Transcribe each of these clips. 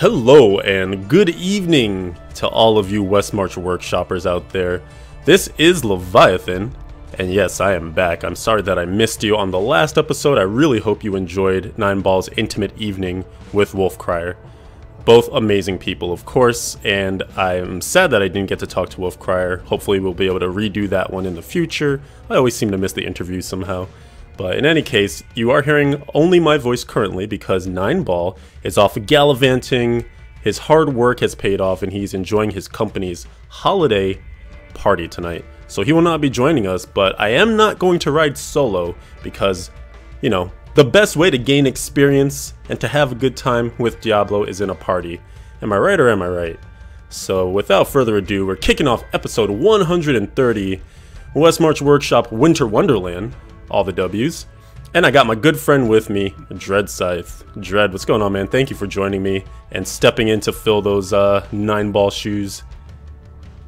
Hello and good evening to all of you Westmarch workshoppers out there. This is Leviathan, and yes, I am back. I'm sorry that I missed you on the last episode. I really hope you enjoyed Nine Ball's intimate evening with Wolf Crier. Both amazing people, of course, and I'm sad that I didn't get to talk to Wolf Crier. Hopefully, we'll be able to redo that one in the future. I always seem to miss the interviews somehow. But in any case, you are hearing only my voice currently because Nine Ball is off gallivanting. His hard work has paid off and he's enjoying his company's holiday party tonight. So he will not be joining us, but I am not going to ride solo because, you know, the best way to gain experience and to have a good time with Diablo is in a party. Am I right or am I right? So without further ado, we're kicking off episode 130 Westmarch Workshop Winter Wonderland all the W's. And I got my good friend with me, Dredscythe. Dread, what's going on, man? Thank you for joining me and stepping in to fill those uh, nine ball shoes.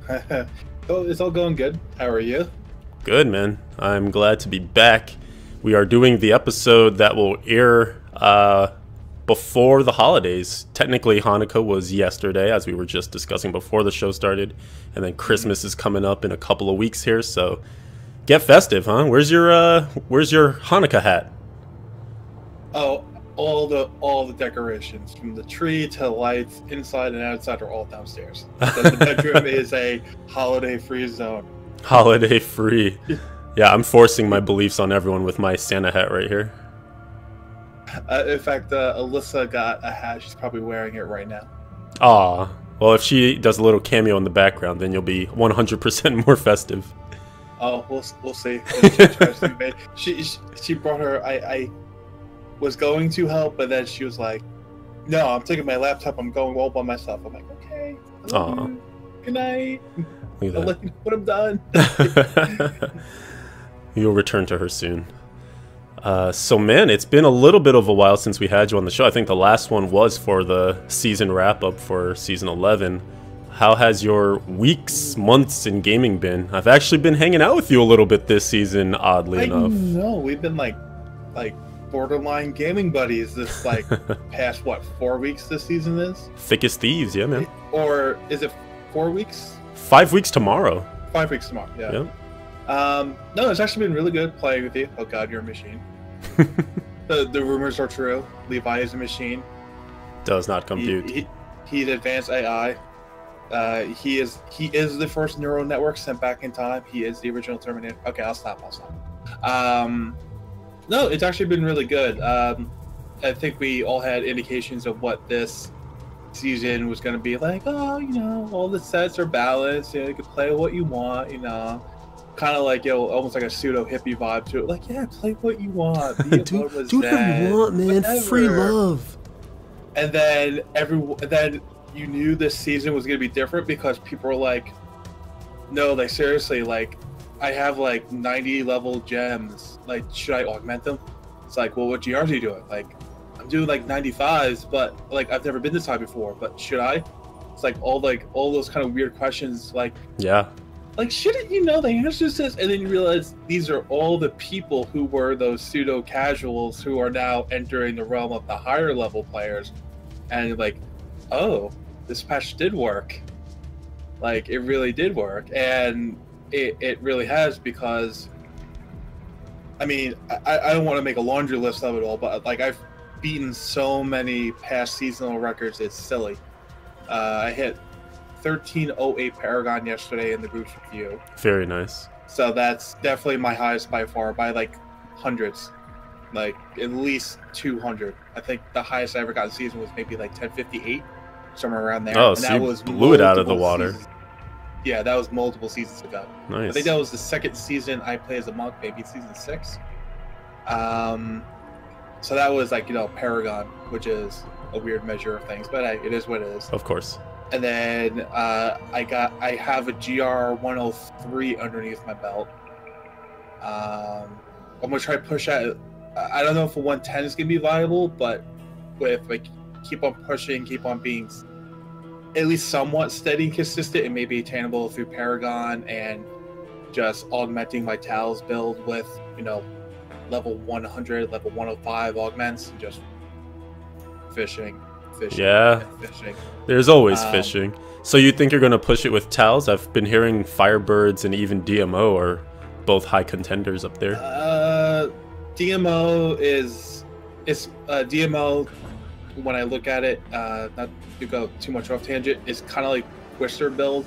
oh, it's all going good. How are you? Good, man. I'm glad to be back. We are doing the episode that will air uh, before the holidays. Technically, Hanukkah was yesterday, as we were just discussing before the show started. And then Christmas is coming up in a couple of weeks here, so Get festive, huh? Where's your uh where's your Hanukkah hat? Oh, all the all the decorations from the tree to the lights inside and outside are all downstairs. the bedroom is a holiday free zone. Holiday free. Yeah, I'm forcing my beliefs on everyone with my Santa hat right here. Uh, in fact, uh, Alyssa got a hat. She's probably wearing it right now. Ah, well, if she does a little cameo in the background, then you'll be 100% more festive. Oh, we'll we'll see. she, she she brought her. I I was going to help, but then she was like, "No, I'm taking my laptop. I'm going all by myself." I'm like, "Okay, good night. Look I'll let you know when I'm done." You'll return to her soon. Uh, so man, it's been a little bit of a while since we had you on the show. I think the last one was for the season wrap up for season 11 how has your weeks, months in gaming been? I've actually been hanging out with you a little bit this season, oddly I enough. No, we've been like, like borderline gaming buddies. This like past what four weeks this season is? Thick as thieves, yeah, man. Or is it four weeks? Five weeks tomorrow. Five weeks tomorrow. Yeah. Um, no, it's actually been really good playing with you. Oh God, you're a machine. the the rumors are true. Levi is a machine. Does not compute. He, he, he's advanced AI. Uh, he is he is the first neural network sent back in time. He is the original Terminator. Okay, I'll stop. I'll stop. Um, no, it's actually been really good. Um, I think we all had indications of what this season was going to be like. Oh, you know, all the sets are balanced. You, know, you can play what you want. You know, kind of like you know, almost like a pseudo hippie vibe to it. Like, yeah, play what you want. do, do what you want, man. Whatever. Free love. And then every then you knew this season was going to be different because people were like, no, like seriously, like I have like 90 level gems. Like, should I augment them? It's like, well, what GRs are you doing? Like, I'm doing like 95s, but like I've never been this high before. But should I? It's like all like all those kind of weird questions. Like, yeah, like shouldn't you know the answers to this? And then you realize these are all the people who were those pseudo casuals who are now entering the realm of the higher level players, and like, oh, this patch did work. Like it really did work, and it, it really has because. I mean, I, I don't want to make a laundry list of it all, but like I've beaten so many past seasonal records, it's silly. Uh, I hit 1308 Paragon yesterday in the group's review. Very nice. So that's definitely my highest by far, by like hundreds, like at least 200. I think the highest I ever got in season was maybe like 1058 somewhere around there. Oh, and so that was blew it out of the water. Seasons. Yeah, that was multiple seasons ago. Nice. I think that was the second season I played as a monk, maybe season six. Um, so that was like you know Paragon, which is a weird measure of things, but hey, it is what it is. Of course. And then uh, I got I have a GR 103 underneath my belt. Um, I'm gonna try to push that. I don't know if a 110 is gonna be viable, but with like keep on pushing, keep on being at least somewhat steady and consistent, and maybe attainable through Paragon and just augmenting my Tal's build with, you know, level 100, level 105 augments, and just fishing. fishing. Yeah. fishing. There's always Um, fishing. So you think you're gonna push it with Tals? I've been hearing Firebirds and even DMO are both high contenders up there. Uh, DMO is is uh, DMO. When I look at it, uh, not to go too much off tangent, is kind of like Twister build.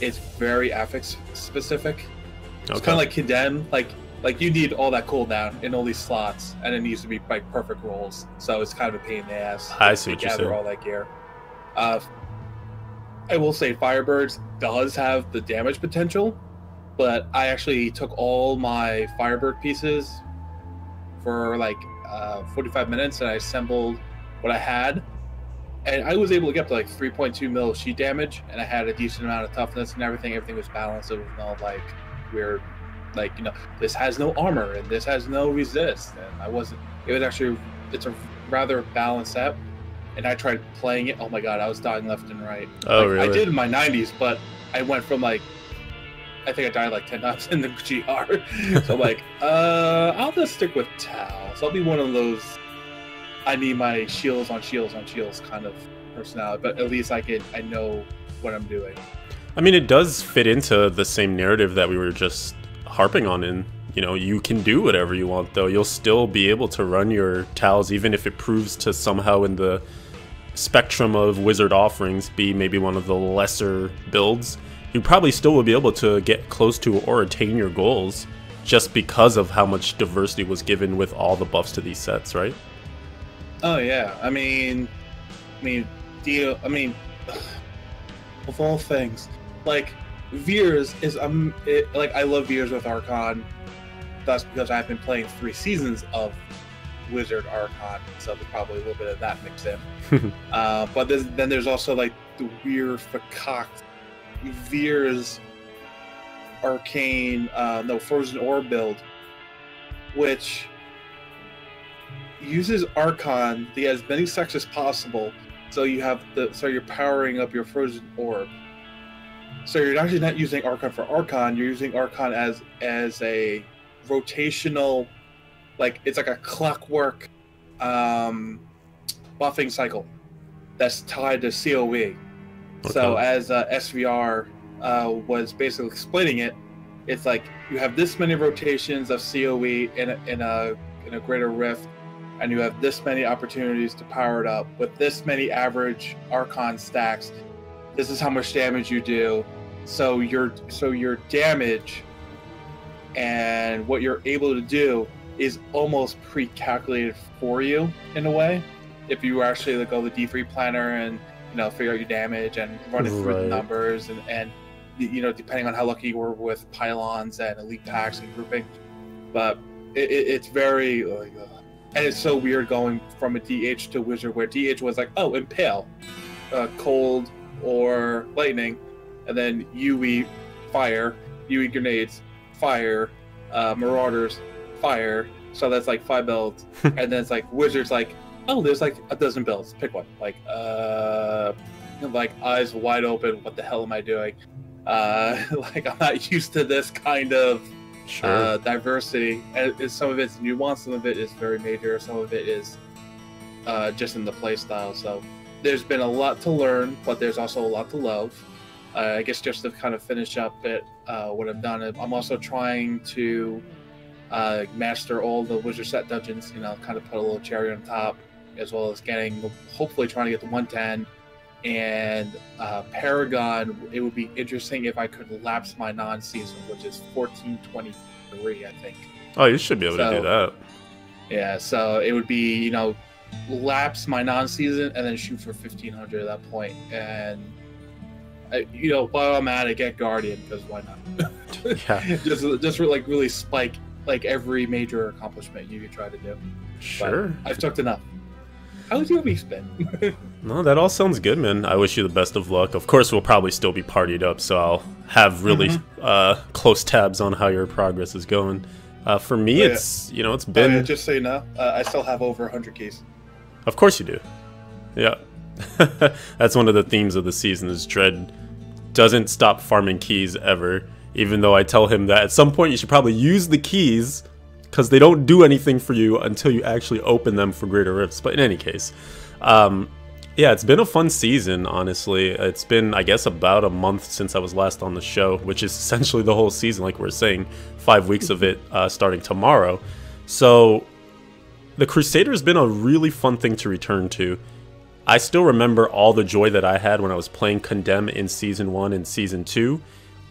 It's very affix specific. It's kind of like Condemn. Like like you need all that cooldown in all these slots, and it needs to be like perfect rolls. So it's kind of a pain in the ass. I see to what you're gather all that gear. Uh, I will say Firebirds does have the damage potential, but I actually took all my Firebird pieces for like uh, 45 minutes and I assembled what I had. And I was able to get up to like 3.2 mil sheet damage, and I had a decent amount of toughness and everything. Everything was balanced. It was no like weird, like you know, this has no armor and this has no resist. And I wasn't. It was actually it's a rather balanced set. And I tried playing it. Oh my god, I was dying left and right. Oh, Like, really? I did in my 90s, but I went from like, I think I died like 10 times in the GR. so I'm like, uh, I'll just stick with Tal. So I'll be one of those, I need my shields on shields on shields kind of personality, but at least I can, I know what I'm doing. I mean, it does fit into the same narrative that we were just harping on. In you know, you can do whatever you want, though. You'll still be able to run your Tals, even if it proves to somehow in the spectrum of wizard offerings be maybe one of the lesser builds. You probably still will be able to get close to or attain your goals, just because of how much diversity was given with all the buffs to these sets, right? Oh yeah, I mean, I mean, deal. I mean, of all things, like Vyr's is um, it, like I love Vyr's with Archon. That's because I've been playing three seasons of Wizard Archon, so there's probably a little bit of that mixed in. uh, but there's, then there's also like the weird facocked Vyr's Arcane, uh, no Frozen Orb build, which uses Archon to get as many sets as possible. So you have the so you're powering up your frozen orb. So you're actually not using Archon for Archon. You're using Archon as as a rotational, like it's like a clockwork um, buffing cycle that's tied to COE. So as uh, SVR uh, was basically explaining it, it's like you have this many rotations of COE in a, in a in a greater rift, and you have this many opportunities to power it up with this many average Archon stacks. This is how much damage you do. So your so your damage and what you're able to do is almost pre-calculated for you in a way. If you actually like go the D3 planner and you know figure out your damage and run it through the numbers and and you know depending on how lucky you were with pylons and elite packs and grouping, but it, it, it's very like, uh, and it's so weird going from a DH to wizard where DH was like oh impale, uh, cold or lightning, and then UE fire, UE grenades, fire, uh, marauders, fire. So that's like five builds, and then it's like wizards like oh there's like a dozen builds. Pick one. Like uh, like eyes wide open. What the hell am I doing? Uh, like I'm not used to this kind of Sure. uh, diversity. And it- some of it's nuanced, some of it is very major, some of it is uh, just in the play style. So there's been a lot to learn, but there's also a lot to love. Uh, I guess just to kind of finish up it, uh, what I've done, I'm also trying to uh, master all the wizard set dungeons. You know, kind of put a little cherry on top, as well as getting, hopefully, trying to get the 110 and uh, Paragon. It would be interesting if I could lapse my non-season, which is 1423, I think. oh, you should be able to do that. Yeah, so it would be you know lapse my non-season and then shoot for 1500 at that point. and I, you know while I'm at it, get Guardian because why not? Yeah, just just like really spike like every major accomplishment you could try to do. sure. I've talked enough. How's your week been? No, that all sounds good, man. I wish you the best of luck. Of course, we'll probably still be partied up, so I'll have really Mm-hmm. uh, close tabs on how your progress is going. Uh, for me, Oh, yeah. it's you know, it's been. yeah, just so you know, uh, I still have over 100 keys. Of course you do. Yeah, that's one of the themes of the season. Is Dread doesn't stop farming keys ever, even though I tell him that at some point you should probably use the keys because they don't do anything for you until you actually open them for greater rifts. But in any case, um, Yeah, it's been a fun season, honestly. It's been, I guess, about a month since I was last on the show, which is essentially the whole season, like we're saying, five weeks of it uh, starting tomorrow. So, the Crusader's been a really fun thing to return to. I still remember all the joy that I had when I was playing Condemn in Season 1 and Season 2.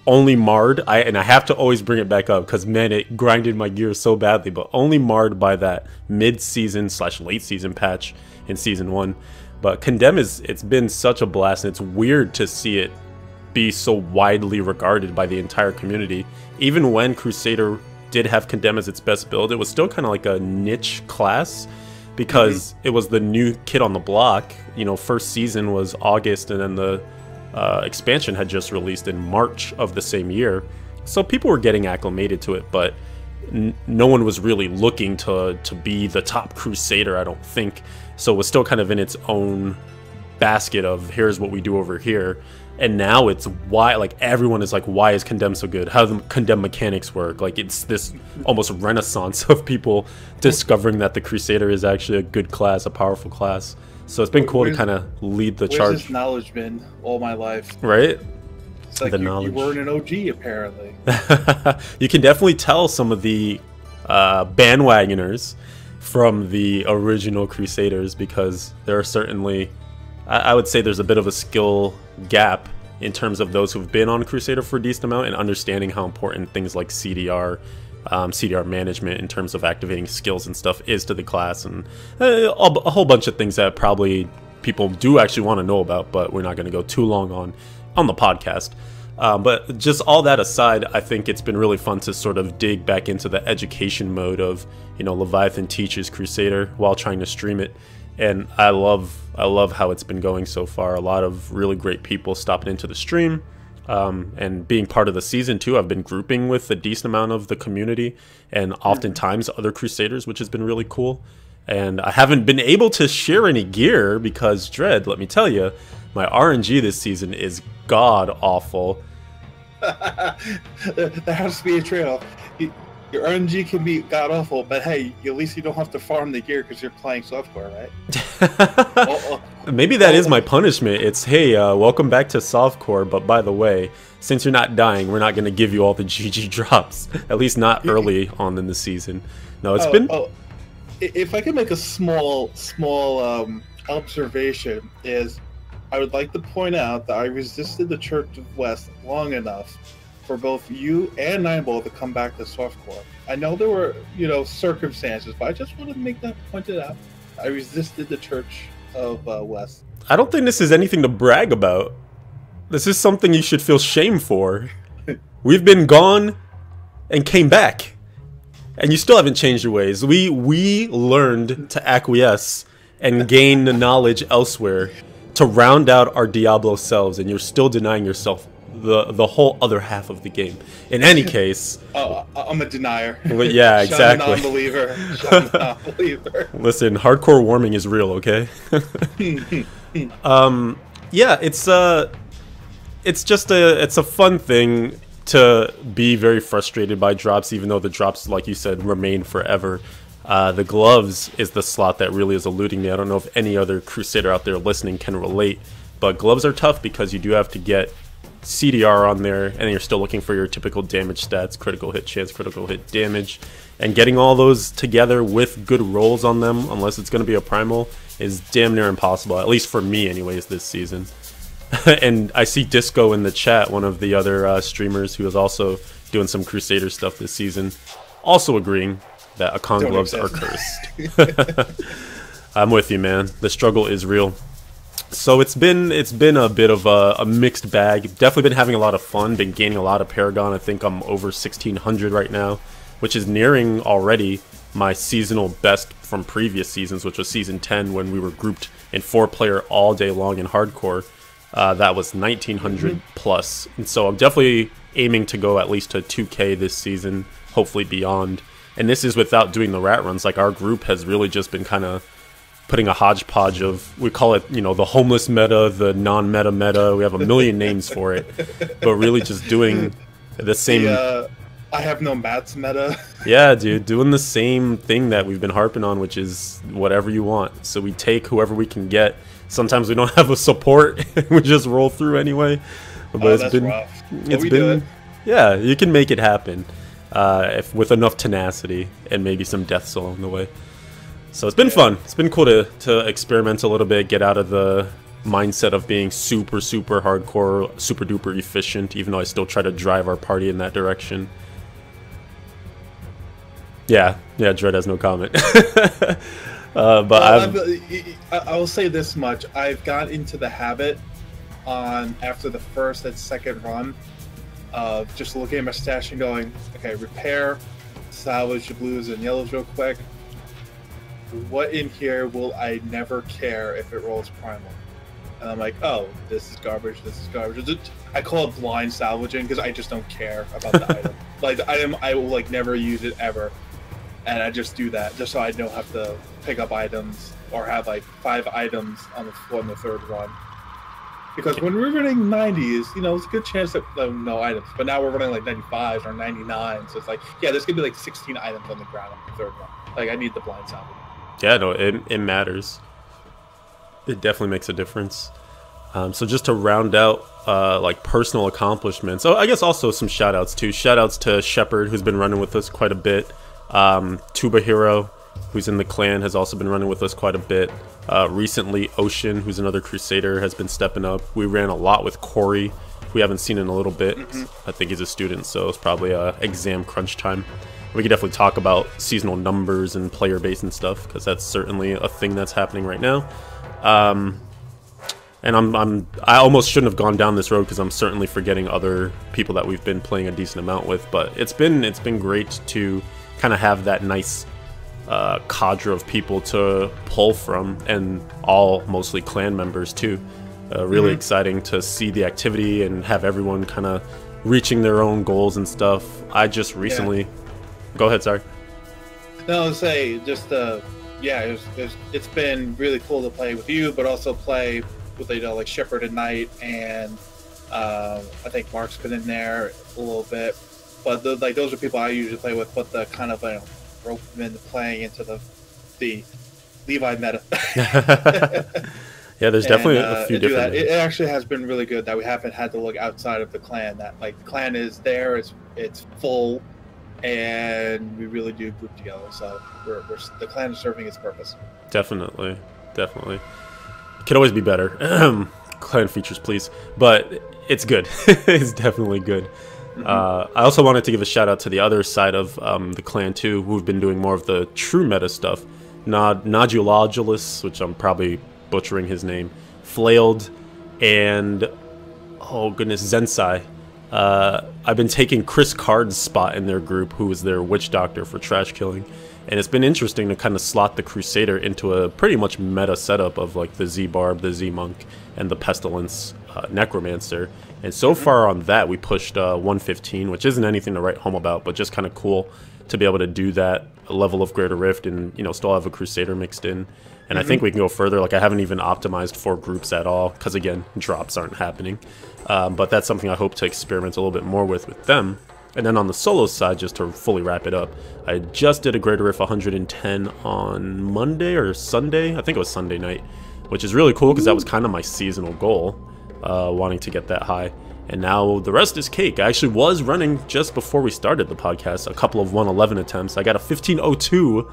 Only marred, I and I have to always bring it back up because man, it grinded my gears so badly, but only marred by that mid-season slash late season patch in Season 1 but Condemn is it's been such a blast and it's weird to see it be so widely regarded by the entire community. Even when Crusader did have Condemn as its best build, it was still kind of like a niche class because mm-hmm. it was the new kid on the block. You know, first season was August and then the uh, expansion had just released in March of the same year. So people were getting acclimated to it, but no one was really looking to to be the top Crusader, I don't think. So it was still kind of in its own basket of here's what we do over here. And now it's why like everyone is like, why is Condemn so good? How do Condemn mechanics work? Like it's this almost renaissance of people discovering that the Crusader is actually a good class, a powerful class. So it's been cool where's, to kind of lead the charge. This knowledge been all my life, right? It's like the you, knowledge. you weren't an OG apparently. you can definitely tell some of the uh, bandwagoners from the original Crusaders because there are certainly, I, I would say, there's a bit of a skill gap in terms of those who've been on Crusader for a decent amount and understanding how important things like CDR, um, CDR management in terms of activating skills and stuff is to the class, and uh, a whole bunch of things that probably people do actually want to know about, but we're not going to go too long on on the podcast. Um, but just all that aside, I think it's been really fun to sort of dig back into the education mode of, you know, Leviathan teaches Crusader while trying to stream it. And I love, I love how it's been going so far. A lot of really great people stopping into the stream, um, and being part of the season too. I've been grouping with a decent amount of the community, and oftentimes other Crusaders, which has been really cool. And I haven't been able to share any gear because Dread, let me tell you, my RNG this season is god awful. there has to be a trade-off. Your RNG can be god awful, but hey, at least you don't have to farm the gear because you're playing softcore, right? Maybe that is my punishment. It's hey, uh, welcome back to softcore, but by the way, since you're not dying, we're not going to give you all the GG drops. At least not early on in the season. No, it's oh, been. Oh. If I could make a small, small um, observation, is I would like to point out that I resisted the Church of West long enough for both you and Nineball to come back to softcore. I know there were, you know, circumstances, but I just want to make that pointed out. I resisted the Church of uh, West. I don't think this is anything to brag about. This is something you should feel shame for. We've been gone and came back. And you still haven't changed your ways. We we learned to acquiesce and gain the knowledge elsewhere to round out our Diablo selves, and you're still denying yourself the the whole other half of the game. In any case, oh, I'm a denier. Yeah, exactly. non-believer. non-believer. Listen, hardcore warming is real, okay? um, yeah, it's uh, it's just a it's a fun thing to be very frustrated by drops, even though the drops, like you said, remain forever. Uh, the gloves is the slot that really is eluding me. I don't know if any other Crusader out there listening can relate, but gloves are tough because you do have to get CDR on there, and you're still looking for your typical damage stats, critical hit chance, critical hit damage, and getting all those together with good rolls on them, unless it's going to be a primal, is damn near impossible. At least for me, anyways, this season. and I see Disco in the chat, one of the other uh, streamers who is also doing some Crusader stuff this season, also agreeing that Akan Don't gloves are cursed. I'm with you, man. The struggle is real. So it's been it's been a bit of a, a, mixed bag. Definitely been having a lot of fun. Been gaining a lot of Paragon. I think I'm over 1600 right now, which is nearing already my seasonal best from previous seasons, which was season 10 when we were grouped in four player all day long in hardcore. Uh, that was 1900 mm-hmm. plus, and so I'm definitely aiming to go at least to 2K this season, hopefully beyond and this is without doing the rat runs. Like our group has really just been kind of putting a hodgepodge of we call it you know the homeless meta, the non-meta meta. We have a million names for it, but really just doing the same. The, uh, I have no mats meta. yeah, dude, doing the same thing that we've been harping on, which is whatever you want. So we take whoever we can get. sometimes we don't have a support. we just roll through anyway. But oh, it's been rough. it's been it. yeah, you can make it happen uh, if with enough tenacity and maybe some deaths along the way. So it's been yeah. fun. It's been cool to to experiment a little bit, get out of the mindset of being super super hardcore, super duper efficient. Even though I still try to drive our party in that direction. Yeah, yeah. Dread has no comment. uh, but well, I will say this much: I've got into the habit on after the first and second run of just looking at my stash and going, okay, repair, salvage the blues and yellows real quick. What in here will I never care if it rolls primal? And I'm like, oh, this is garbage. This is garbage. I call it blind salvaging because I just don't care about the item. Like the item, I will like never use it ever and I just do that just so I don't have to pick up items or have like five items on the floor in the third run. Because when we're running 90s, you know, it's a good chance that uh, no items. But now we're running like 95s or 99, so it's like, yeah, there's gonna be like 16 items on the ground on the third run. Like I need the blind salvage. Yeah, no, it it matters. It definitely makes a difference. Um, so just to round out uh, like personal accomplishments. Oh, I guess also some shout outs too. Shout outs to Shepard, who's been running with us quite a bit. Um, Tuba Hero, who's in the clan, has also been running with us quite a bit. Uh, recently, Ocean, who's another Crusader, has been stepping up. We ran a lot with Corey, we haven't seen in a little bit. Mm-hmm. I think he's a student, so it's probably a uh, exam crunch time. We could definitely talk about seasonal numbers and player base and stuff because that's certainly a thing that's happening right now. Um, and I'm, I'm I almost shouldn't have gone down this road because I'm certainly forgetting other people that we've been playing a decent amount with. But it's been it's been great to kind of have that nice uh, cadre of people to pull from, and all mostly clan members too. Uh, really mm-hmm. exciting to see the activity and have everyone kind of reaching their own goals and stuff. I just recently. Yeah. Go ahead, sorry. No, I'll say just uh, yeah, it was, it was, it's been really cool to play with you, but also play with you know like Shepard and Knight, and uh, I think Mark's been in there a little bit. But the, like those are people I usually play with. But the kind of you know, rope them playing into the the Levi meta. yeah, there's definitely and, uh, a few different. It, it, actually has been really good that we haven't had to look outside of the clan. That like the clan is there, it's it's full, and we really do group together. So we're, we're the clan is serving its purpose. Definitely, definitely. Could always be better. clan features, please. But it's good. it's definitely good. Mm-hmm. Uh, I also wanted to give a shout out to the other side of um, the clan too, who've been doing more of the true meta stuff. Nod Nodulogulus, which I'm probably butchering his name, Flailed, and oh goodness, Zensai. Uh, I've been taking Chris Card's spot in their group, who is their witch doctor for trash killing, and it's been interesting to kind of slot the Crusader into a pretty much meta setup of like the Z Barb, the Z Monk, and the Pestilence uh, Necromancer, and so mm-hmm. far on that, we pushed uh, 115, which isn't anything to write home about, but just kind of cool to be able to do that level of Greater Rift and, you know, still have a Crusader mixed in. And mm-hmm. I think mm-hmm. we can go further. Like, I haven't even optimized for groups at all, because, again, drops aren't happening. Um, but that's something I hope to experiment a little bit more with with them. And then on the solo side, just to fully wrap it up, I just did a Greater Rift 110 on Monday or Sunday. I think it was Sunday night, which is really cool because that was kind of my seasonal goal uh, wanting to get that high. And now the rest is cake. I actually was running just before we started the podcast a couple of 111 attempts. I got a 1502.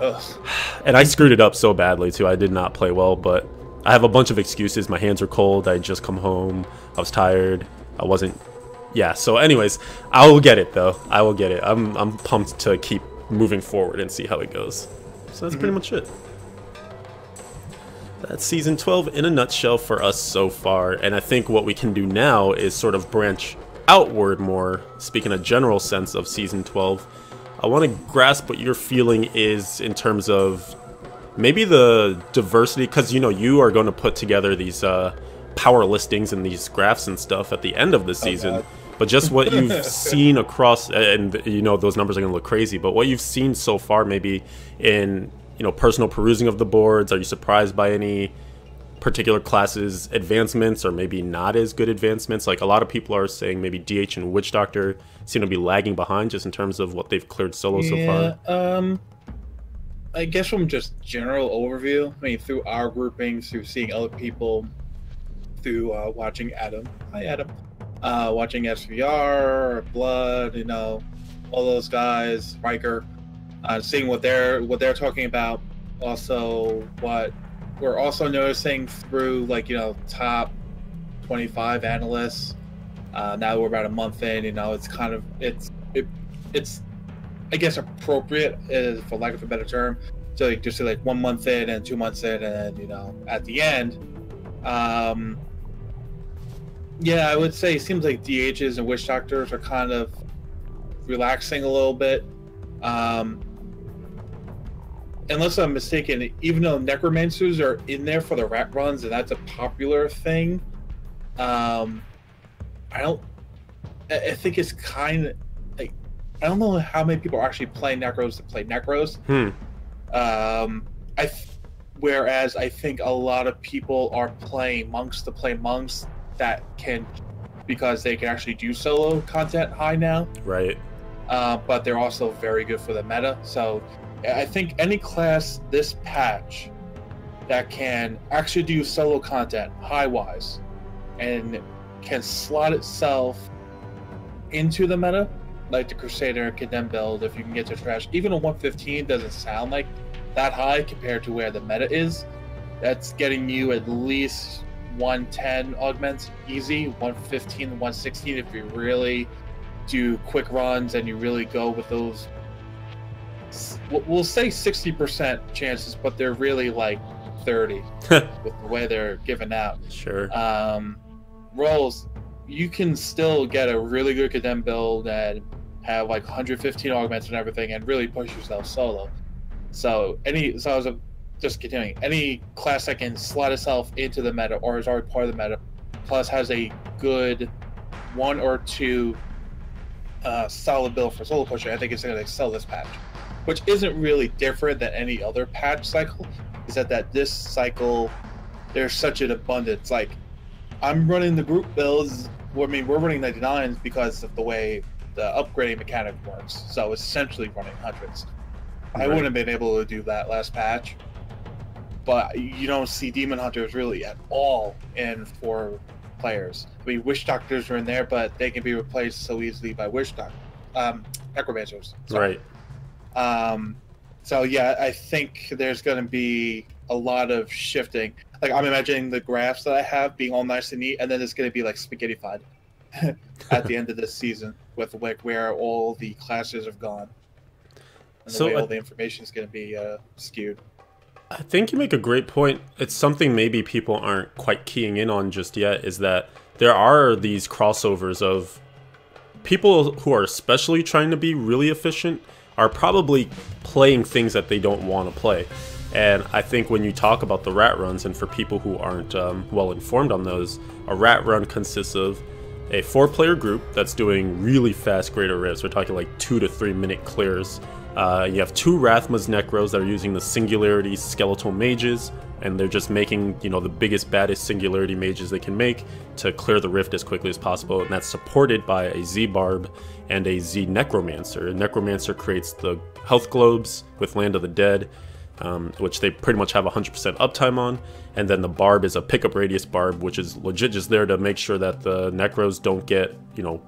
And I screwed it up so badly too. I did not play well, but I have a bunch of excuses. My hands were cold. I just come home. I was tired. I wasn't. Yeah. So, anyways, I will get it though. I will get it. I'm I'm pumped to keep moving forward and see how it goes. So that's mm -hmm. pretty much it. That's season 12 in a nutshell for us so far, and I think what we can do now is sort of branch outward more, speak in a general sense of season 12. I want to grasp what your feeling is in terms of maybe the diversity, because you know you are going to put together these uh, power listings and these graphs and stuff at the end of the oh, season. But just what you've seen across, and you know those numbers are going to look crazy, but what you've seen so far, maybe in you know personal perusing of the boards? Are you surprised by any particular classes advancements or maybe not as good advancements? Like a lot of people are saying maybe DH and Witch Doctor seem to be lagging behind just in terms of what they've cleared solo yeah, so far. Um, I guess from just general overview, I mean, through our groupings, through seeing other people, through uh, watching Adam, hi Adam, uh, watching SVR, Blood, you know, all those guys, Riker, uh, seeing what they're what they're talking about. Also, what we're also noticing through like you know top 25 analysts. Uh, now we're about a month in. You know, it's kind of it's it, it's I guess appropriate is for lack of a better term. So like just say, like one month in and two months in, and you know at the end. Um, yeah, I would say it seems like DHs and witch doctors are kind of relaxing a little bit. Um, unless I'm mistaken, even though necromancers are in there for the rat runs and that's a popular thing, um, I don't. I, I think it's kind of like I don't know how many people are actually playing necros to play necros. Hmm. Um, I. Whereas I think a lot of people are playing monks to play monks that can because they can actually do solo content high now. Right. Uh, but they're also very good for the meta. So I think any class this patch that can actually do solo content high wise and can slot itself into the meta, like the Crusader Condemn build, if you can get to trash, even a 115 doesn't sound like that high compared to where the meta is. That's getting you at least 110 augments easy, 115 116 if you really do quick runs and you really go with those we'll say 60% chances but they're really like 30 with the way they're given out. Sure. um, rolls you can still get a really good condemn build and have like 115 augments and everything and really push yourself solo. So any so i was uh, just continuing. Any class that can slot itself into the meta or is already part of the meta plus has a good one or two uh, solid build for solo pusher i think it's going to excel this patch which isn't really different than any other patch cycle is that that this cycle there's such an abundance. Like i'm running the group builds well, i mean we're running 99s because of the way the upgrading mechanic works. So essentially running hundreds. I wouldn't have been able to do that last patch. But you don't see demon hunters really at all in for players. I mean witch doctors are in there but they can be replaced so easily by witch doctors um necromancers. Sorry. Right. Um, so yeah, I think there's going to be a lot of shifting. Like I'm imagining the graphs that I have being all nice and neat, and then it's going to be like spaghettified at the end of this season with like where all the classes have gone, and the So, way uh, all the information is going to be uh, skewed. I think you make a great point. It's something maybe people aren't quite keying in on just yet is that there are these crossovers of people who are especially trying to be really efficient are probably playing things that they don't want to play. And I think when you talk about the rat runs, and for people who aren't um, well informed on those, a rat run consists of a four player group that's doing really fast greater rifts. We're talking like two to three minute clears. Uh, you have two Rathma's Necros that are using the Singularity Skeletal Mages, and they're just making, you know, the biggest, baddest Singularity Mages they can make to clear the rift as quickly as possible. And that's supported by a Z Barb and a Z Necromancer. A Necromancer creates the health globes with Land of the Dead, um, which they pretty much have 100% uptime on. And then the Barb is a pickup radius Barb, which is legit just there to make sure that the Necros don't get, you know,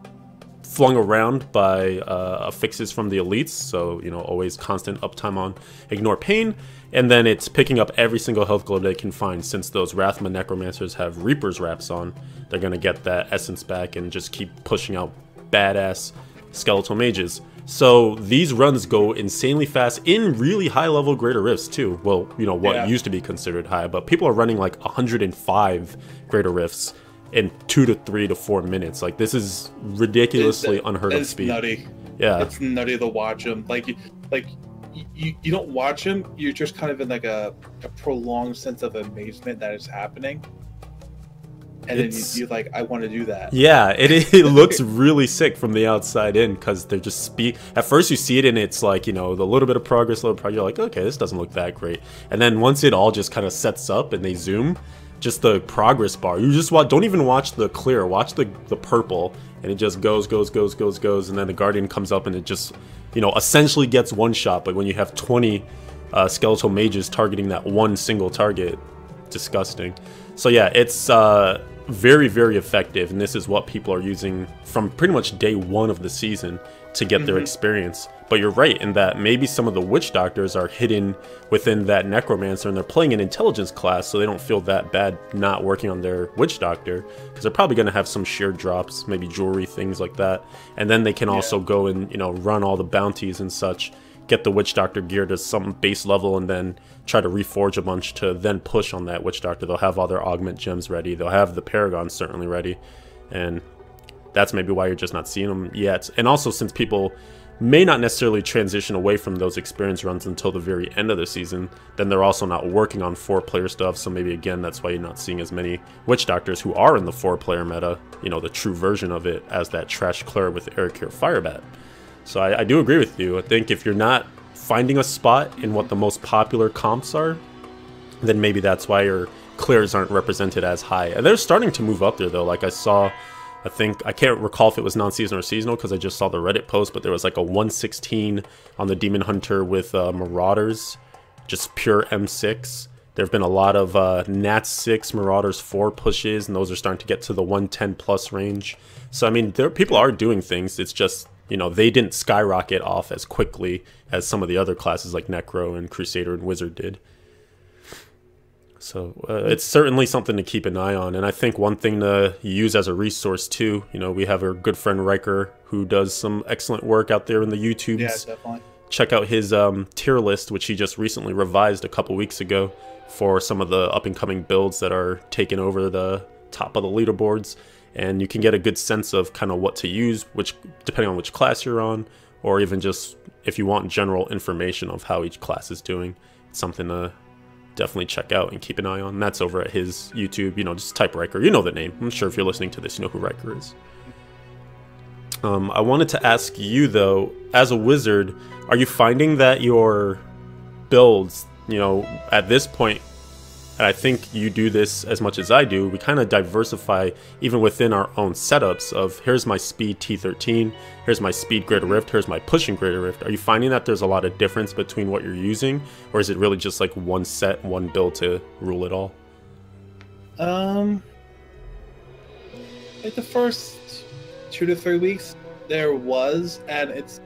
flung around by uh, affixes from the elites. So, you know, always constant uptime on Ignore Pain. And then it's picking up every single health globe they can find. Since those Rathma Necromancers have Reaper's Wraps on, they're going to get that essence back and just keep pushing out badass skeletal mages. So these runs go insanely fast in really high level greater rifts too. Well, you know what Yeah. used to be considered high, but people are running like 105 greater rifts in two to three to four minutes. Like this is ridiculously It's- unheard of speed. nutty. Yeah, It's nutty to watch them. Like, you, like you, you don't watch them. You're just kind of in like a, a prolonged sense of amazement that is happening, and then It's- you, you're like, I want to do that. Yeah, it, it looks really sick from the outside in because they're just speed. At first, you see it and it's like you know the little bit of progress, little progress. You're like, okay, this doesn't look that great. And then once it all just kind of sets up and they zoom, just the progress bar. You just watch. Don't even watch the clear. Watch the the purple, and it just goes, goes, goes, goes, goes, and then the guardian comes up and it just, you know, essentially gets one shot. But when you have 20 uh, skeletal mages targeting that one single target. Disgusting. So yeah, it's uh, very very effective, and this is what people are using from pretty much day one of the season to get mm-hmm. their experience. But you're right in that maybe some of the witch doctors are hidden within that necromancer and they're playing an intelligence class so they don't feel that bad not working on their witch doctor because they're probably going to have some sheer drops, maybe jewelry, things like that. And then they can yeah. also go and, you know, run all the bounties and such, get the witch doctor gear to some base level and then try to reforge a bunch to then push on that witch doctor. They'll have all their augment gems ready. They'll have the paragon certainly ready. And that's maybe why you're just not seeing them yet. And also since people may not necessarily transition away from those experience runs until the very end of the season, then they're also not working on four player stuff. So maybe again, that's why you're not seeing as many Witch Doctors who are in the four player meta, you know, the true version of it as that Trash Cleric with Arachyr Firebat. So I, I do agree with you. I think if you're not finding a spot in what the most popular comps are, then maybe that's why your clears aren't represented as high. And they're starting to move up there though. Like I saw I think I can't recall if it was non-seasonal or seasonal because I just saw the Reddit post, but there was like a 116 on the Demon Hunter with uh, Marauders, just pure M6. There have been a lot of uh, Nat 6 Marauders 4 pushes, and those are starting to get to the 110 plus range. So I mean, there people are doing things. It's just you know they didn't skyrocket off as quickly as some of the other classes like Necro and Crusader and Wizard did. So uh, it's certainly something to keep an eye on. And I think one thing to use as a resource too, you know, we have our good friend Riker who does some excellent work out there in the YouTubes. Yeah, definitely. Check out his um, tier list, which he just recently revised a couple weeks ago for some of the up and coming builds that are taking over the top of the leaderboards. And you can get a good sense of kind of what to use, which depending on which class you're on, or even just if you want general information of how each class is doing. It's something to definitely check out and keep an eye on. That's over at his YouTube. You know, just type Riker. You know the name. I'm sure if you're listening to this, you know who Riker is. Um, I wanted to ask you though, as a wizard, are you finding that your builds, you know, at this point, and I think you do this as much as I do, we kind of diversify even within our own setups of here's my speed T13, here's my speed greater rift, here's my pushing greater rift. Are you finding that there's a lot of difference between what you're using, or is it really just like one set, one build to rule it all? Um, like the first two to three weeks, there was, and it's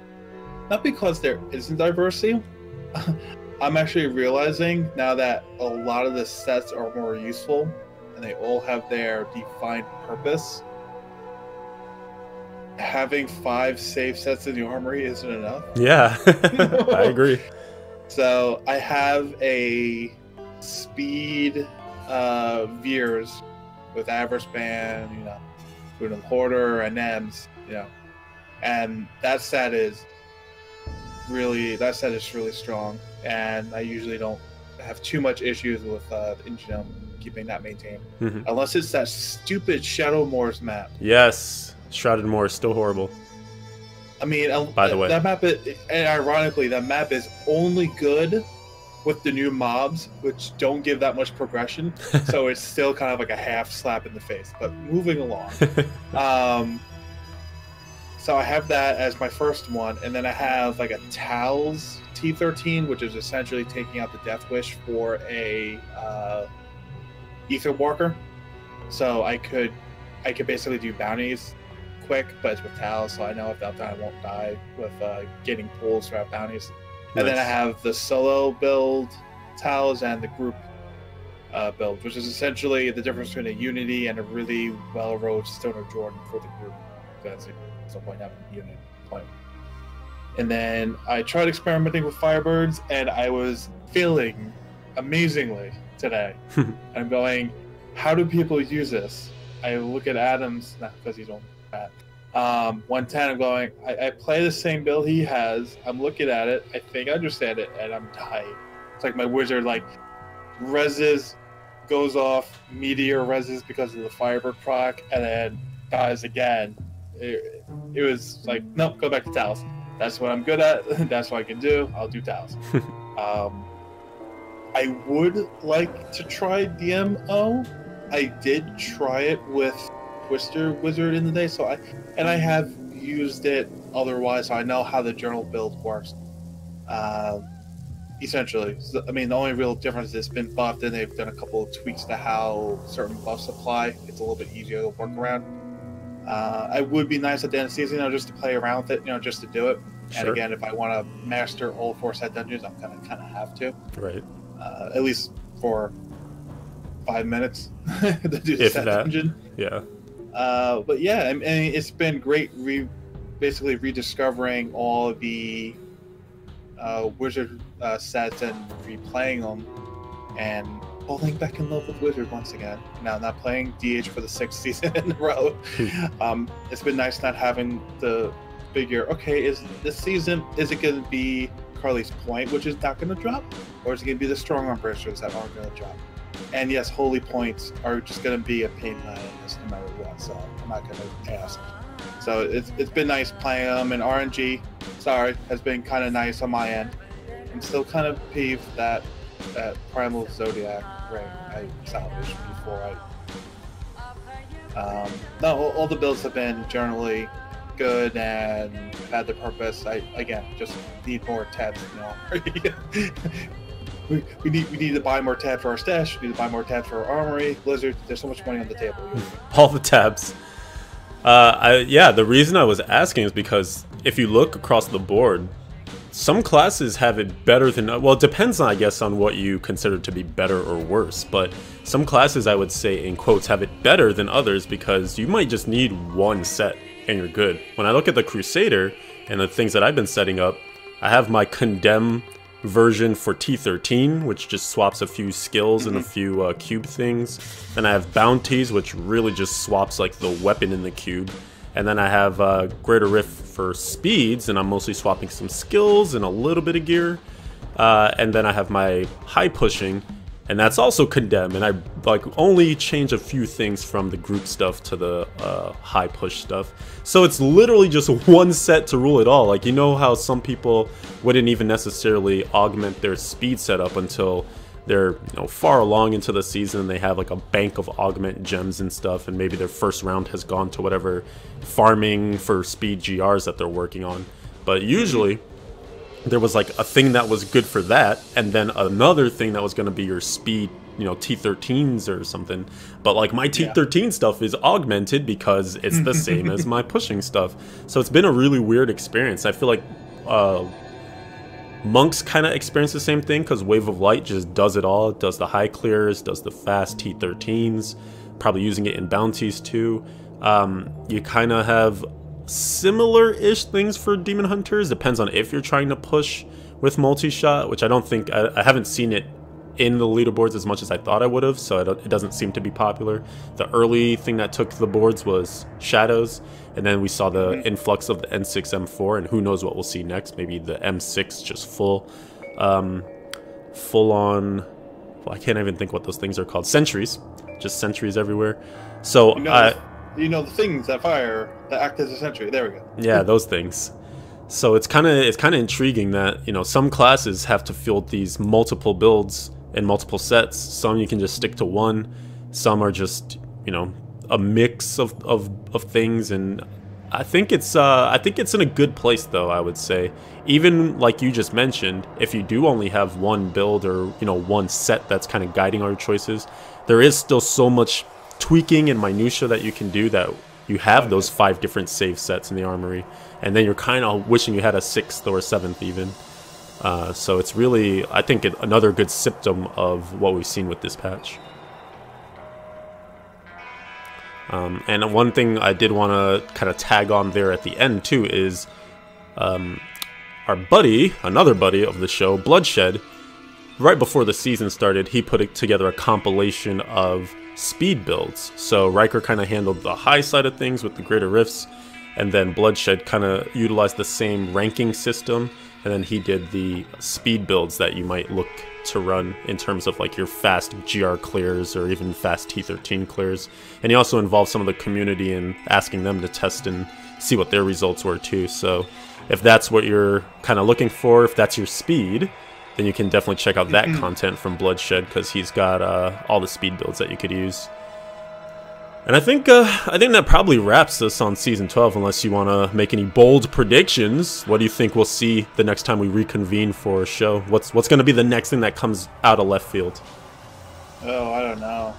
not because there isn't diversity. I'm actually realizing now that a lot of the sets are more useful and they all have their defined purpose. Having five safe sets in the armory isn't enough. Yeah, I agree. So I have a speed uh, Vyr's with Avarice Band, you know, Boon Hoarder and Nems, you know, and that set is really that set is really strong and I usually don't have too much issues with uh, the engine keeping that maintained, mm-hmm. unless it's that stupid Shadow Shadowmoors map. Yes, Shrouded Moor is still horrible. I mean, by the way, that map is, and ironically, that map is only good with the new mobs, which don't give that much progression. so it's still kind of like a half slap in the face. But moving along, um, so I have that as my first one, and then I have like a Tal's T13, which is essentially taking out the Death Wish for a uh, Aether Walker. So I could, I could basically do bounties quick, but it's with Tal, so I know if that time I won't die with uh, getting pulls throughout bounties. Nice. And then I have the solo build Tals and the group uh, build, which is essentially the difference between a Unity and a really well-rolled Stone of Jordan for the group. That's no point having a Unity point. And then I tried experimenting with Firebirds, and I was failing amazingly today. I'm going, how do people use this? I look at Adams, not because he's on that. Um, 110, I'm going, I, I, play the same build he has. I'm looking at it. I think I understand it, and I'm dying. It's like my wizard, like, reses, goes off, meteor reses because of the Firebird proc, and then dies again. It, it was like, nope, go back to Tal's that's what I'm good at. that's what I can do. I'll do Tal's. um, I would like to try DMO. I did try it with Twister Wizard in the day, so I and I have used it otherwise, so I know how the journal build works. Uh, essentially. So, I mean, the only real difference is it's been buffed, and they've done a couple of tweaks to how certain buffs apply. It's a little bit easier to work around. Uh, it would be nice at the end of the season, you know, just to play around with it, you know, just to do it. And again, if I want to master all four set dungeons, I'm gonna kind of have to, Right. uh, at least for five minutes to do the If set that. dungeon. Yeah. Uh, but yeah, I mean, it's been great, re- basically rediscovering all the uh, wizard uh, sets and replaying them, and falling back in love with wizard once again. Now, not playing DH for the sixth season in a row. um, it's been nice not having to figure, okay, is this season is it going to be Karlei's Point, which is not going to drop, or is it going to be the strong arm bracers that aren't going to drop? And yes, holy points are just going to be a pain in this no matter what. So I'm not going to ask. So it's, it's been nice playing them, and RNG, sorry, has been kind of nice on my end. I'm still kind of peeved that that Primal Zodiac ring I salvaged before I. Um, no, all, all the builds have been generally good and had the purpose. I again just need more tabs. You know, we, we need we need to buy more tabs for our stash. We need to buy more tabs for our armory. Blizzard, there's so much money on the table. all the tabs. Uh, I, yeah, the reason I was asking is because if you look across the board, some classes have it better than well, it depends, I guess, on what you consider to be better or worse. But some classes, I would say, in quotes, have it better than others because you might just need one set and you're good. When I look at the Crusader and the things that I've been setting up, I have my Condemn version for T13, which just swaps a few skills and a few uh, cube things. Then I have Bounties, which really just swaps like the weapon in the cube. And then I have uh, Greater Rift for speeds, and I'm mostly swapping some skills and a little bit of gear. Uh, and then I have my high pushing, and that's also condemn. And I like only change a few things from the group stuff to the uh, high push stuff. So it's literally just one set to rule it all. Like you know how some people wouldn't even necessarily augment their speed setup until they're you know far along into the season and they have like a bank of augment gems and stuff and maybe their first round has gone to whatever farming for speed grs that they're working on. But usually there was like a thing that was good for that and then another thing that was going to be your speed you know t13s or something. But like my t13 stuff is augmented because it's the same as my pushing stuff. So it's been a really weird experience. I feel like uh Monks kind of experience the same thing because Wave of Light just does it all. It does the high clears, does the fast T13s, probably using it in bounties too. Um, you kind of have similar-ish things for Demon Hunters. Depends on if you're trying to push with multi-shot, which I don't think I, I haven't seen it in the leaderboards as much as I thought I would have, so it doesn't seem to be popular. The early thing that took the boards was Shadows, and then we saw the influx of the N6 M4, and who knows what we'll see next? Maybe the M6 just full, um, full on. Well, I can't even think what those things are called. Sentries, just sentries everywhere. So You know, I, the, you know the things that fire that act as a sentry. There we go. yeah, those things. So it's kind of it's kind of intriguing that you know some classes have to field these multiple builds and multiple sets. Some you can just stick to one. Some are just you know a mix of of, of things, and I think it's uh, I think it's in a good place though. I would say even like you just mentioned, if you do only have one build or you know one set that's kind of guiding our choices, there is still so much tweaking and minutia that you can do that you have those five different save sets in the armory, and then you're kind of wishing you had a sixth or a seventh even. Uh, so it's really, I think, it, another good symptom of what we've seen with this patch. Um, and one thing I did want to kind of tag on there at the end too is um, our buddy, another buddy of the show, Bloodshed. Right before the season started, he put together a compilation of speed builds. So Riker kind of handled the high side of things with the greater rifts, and then Bloodshed kind of utilized the same ranking system, and then he did the speed builds that you might look to run in terms of like your fast GR clears or even fast T13 clears. And he also involved some of the community in asking them to test and see what their results were too. So if that's what you're kind of looking for, if that's your speed, then you can definitely check out that content from Bloodshed because he's got uh, all the speed builds that you could use. And I think uh, I think that probably wraps us on season 12. Unless you want to make any bold predictions, what do you think we'll see the next time we reconvene for a show? What's what's going to be the next thing that comes out of left field? Oh, I don't know.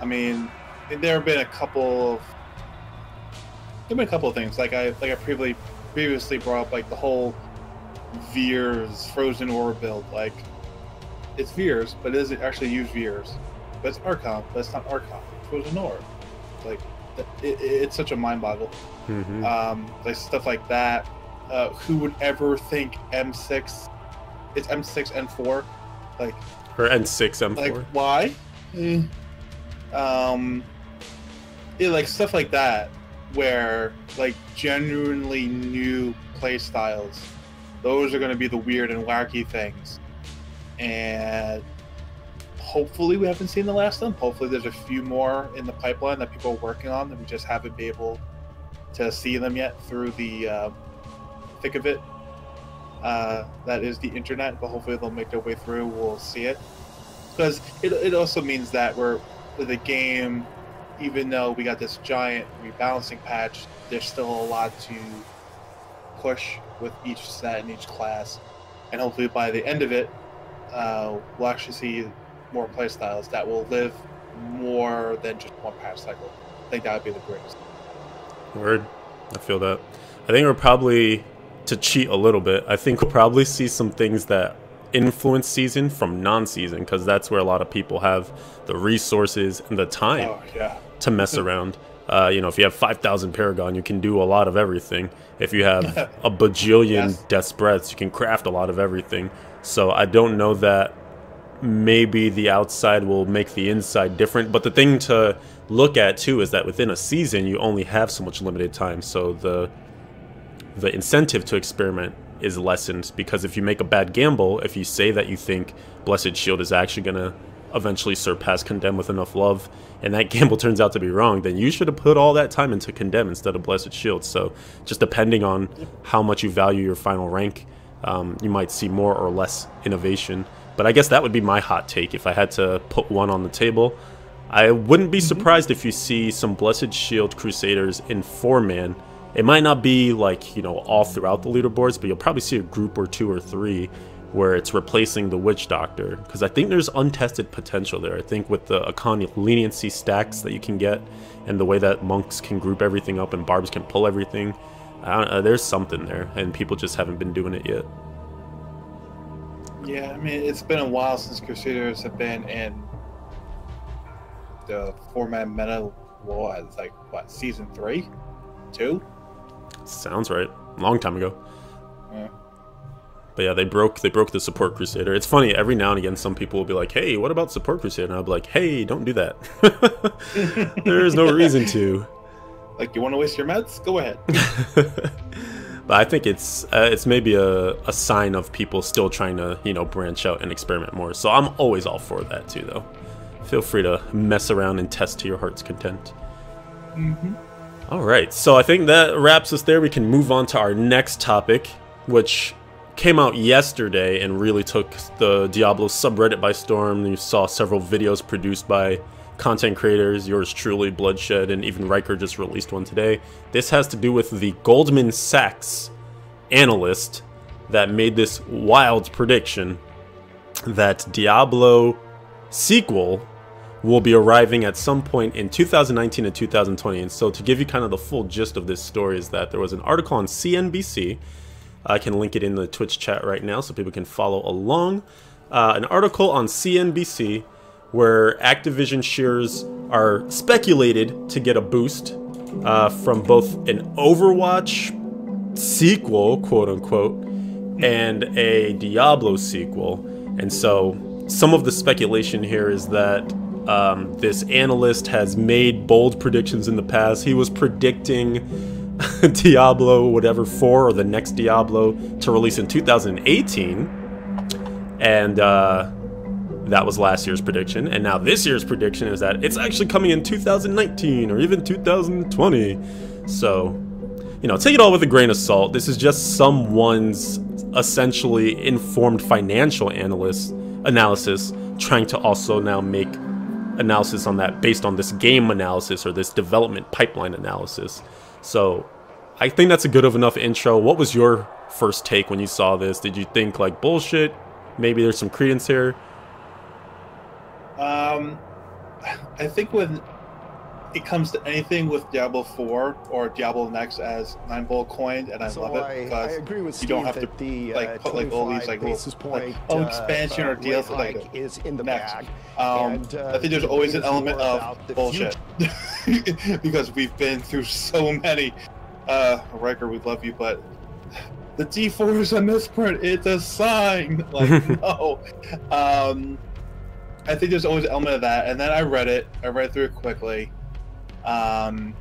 I mean, there have been a couple of there have been a couple of things like I like I previously previously brought up like the whole Vyr's Frozen Orb build. Like it's Vyr's, but it doesn't actually use Vyr's. But it's Archon, but it's not Archon. It's Frozen Orb. Like it, it, it's such a mind boggle. Mm-hmm. Um, like stuff like that. Uh, who would ever think M6? It's M6 N4. Like or N6 M4. like why? Mm. Um, yeah, like stuff like that, where like genuinely new play styles. Those are going to be the weird and wacky things, and hopefully we haven't seen the last of them. Hopefully there's a few more in the pipeline that people are working on that we just haven't been able to see them yet through the uh, thick of it. Uh, that is the internet, but hopefully they'll make their way through. We'll see it because it, it also means that we're the game even though we got this giant rebalancing patch there's still a lot to push with each set and each class and hopefully by the end of it uh, we'll actually see more playstyles that will live more than just one patch cycle i think that would be the greatest Word. I feel that. I think we're probably to cheat a little bit. I think we'll probably see some things that influence season from non-season because that's where a lot of people have the resources and the time oh yeah to mess around. Uh, you know, if you have 5,000 Paragon, you can do a lot of everything. If you have a bajillion Yes. Death's Breaths, you can craft a lot of everything. So I don't know that maybe the outside will make the inside different. But the thing to look at too is that within a season, you only have so much limited time. So the the incentive to experiment is lessened because if you make a bad gamble, if you say that you think Blessed Shield is actually going to eventually surpass Condemn with enough love, and that gamble turns out to be wrong, then you should have put all that time into Condemn instead of Blessed Shield. So just depending on how much you value your final rank, um, you might see more or less innovation. But I guess that would be my hot take if I had to put one on the table. I wouldn't be surprised if you see some Blessed Shield Crusaders in four man. It might not be like, you know, all throughout the leaderboards, but you'll probably see a group or two or three where it's replacing the Witch Doctor. Because I think there's untested potential there. I think with the Akkhan's Leniency stacks that you can get and the way that monks can group everything up and barbs can pull everything, I don't, uh, there's something there, and people just haven't been doing it yet. Yeah, I mean, it's been a while since Crusaders have been in the four-man meta. Well, it's like what season three, two? Sounds right. Long time ago. Yeah. But yeah, they broke they broke the support crusader. It's funny every now and again some people will be like, "Hey, what about support crusader?" And I'll be like, "Hey, don't do that. there is no reason to." Like, you want to waste your meds? Go ahead. But I think it's uh, it's maybe a, a sign of people still trying to you know branch out and experiment more. So I'm always all for that too, though. Feel free to mess around and test to your heart's content. mm-hmm. All right, so I think that wraps us there. We can move on to our next topic, which came out yesterday and really took the Diablo subreddit by storm. You saw several videos produced by content creators, yours truly, Bloodshed, and even Riker just released one today. This has to do with the Goldman Sachs analyst that made this wild prediction that Diablo sequel will be arriving at some point in 2019 and 2020. And so, to give you kind of the full gist of this story, is that there was an article on CNBC. I can link it in the Twitch chat right now so people can follow along. Uh, an article on CNBC where Activision shares are speculated to get a boost uh, from both an Overwatch sequel, quote unquote, and a Diablo sequel. And so some of the speculation here is that um, this analyst has made bold predictions in the past. He was predicting Diablo, whatever, 4 or the next Diablo to release in 2018. And uh, that was last year's prediction. And now this year's prediction is that it's actually coming in 2019 or even 2020. So, you know, take it all with a grain of salt. This is just someone's essentially informed financial analyst analysis trying to also now make analysis on that based on this game analysis or this development pipeline analysis. So I think that's a good of enough intro. What was your first take when you saw this? Did you think like bullshit? Maybe there's some credence here. Um, I think when it comes to anything with Diablo 4 or Diablo Next as Nineball coined, and I so love it I, because I agree with you don't have to that the like uh, put like all these like little basis like, oh uh, expansion uh, or DLC rate like is in the next. bag. Um, and, uh, I think there's always an element of bullshit because we've been through so many. Uh, Riker, we love you, but the D4 is a misprint. It's a sign. Like no. Um, I think there's always an element of that, and then I read it. I read through it quickly. Um,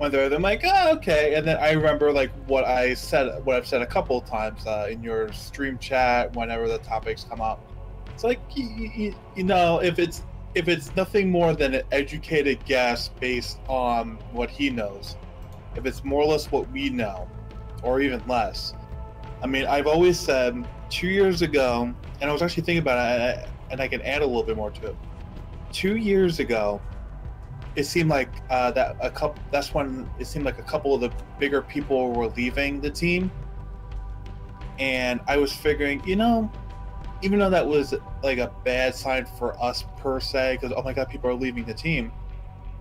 went through it. I'm like, oh, okay. And then I remember like what I said, what I've said a couple of times uh, in your stream chat whenever the topics come up. It's like you, you, you know, if it's if it's nothing more than an educated guess based on what he knows, if it's more or less what we know, or even less. I mean, I've always said two years ago, and I was actually thinking about it, and I, can add a little bit more to it. Two years ago, it seemed like uh, that a couple. That's when it seemed like a couple of the bigger people were leaving the team, and I was figuring, you know, even though that was like a bad sign for us per se, because oh my god, people are leaving the team.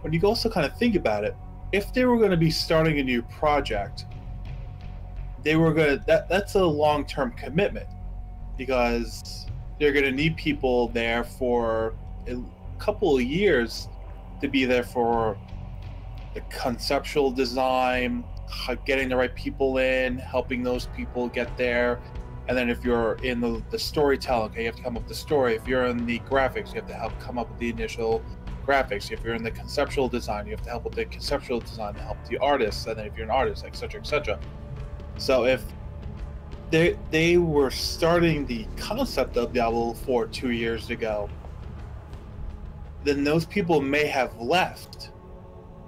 When you also kind of think about it, if they were going to be starting a new project, they were going to that that's a long term commitment because they're going to need people there for a couple of years to be there for the conceptual design, getting the right people in, helping those people get there. And then if you're in the, the storytelling, okay, you have to come up with the story. If you're in the graphics, you have to help come up with the initial graphics. If you're in the conceptual design, you have to help with the conceptual design to help the artists. And then if you're an artist, etc., etc. So if they they were starting the concept of Diablo 4 two years ago, then those people may have left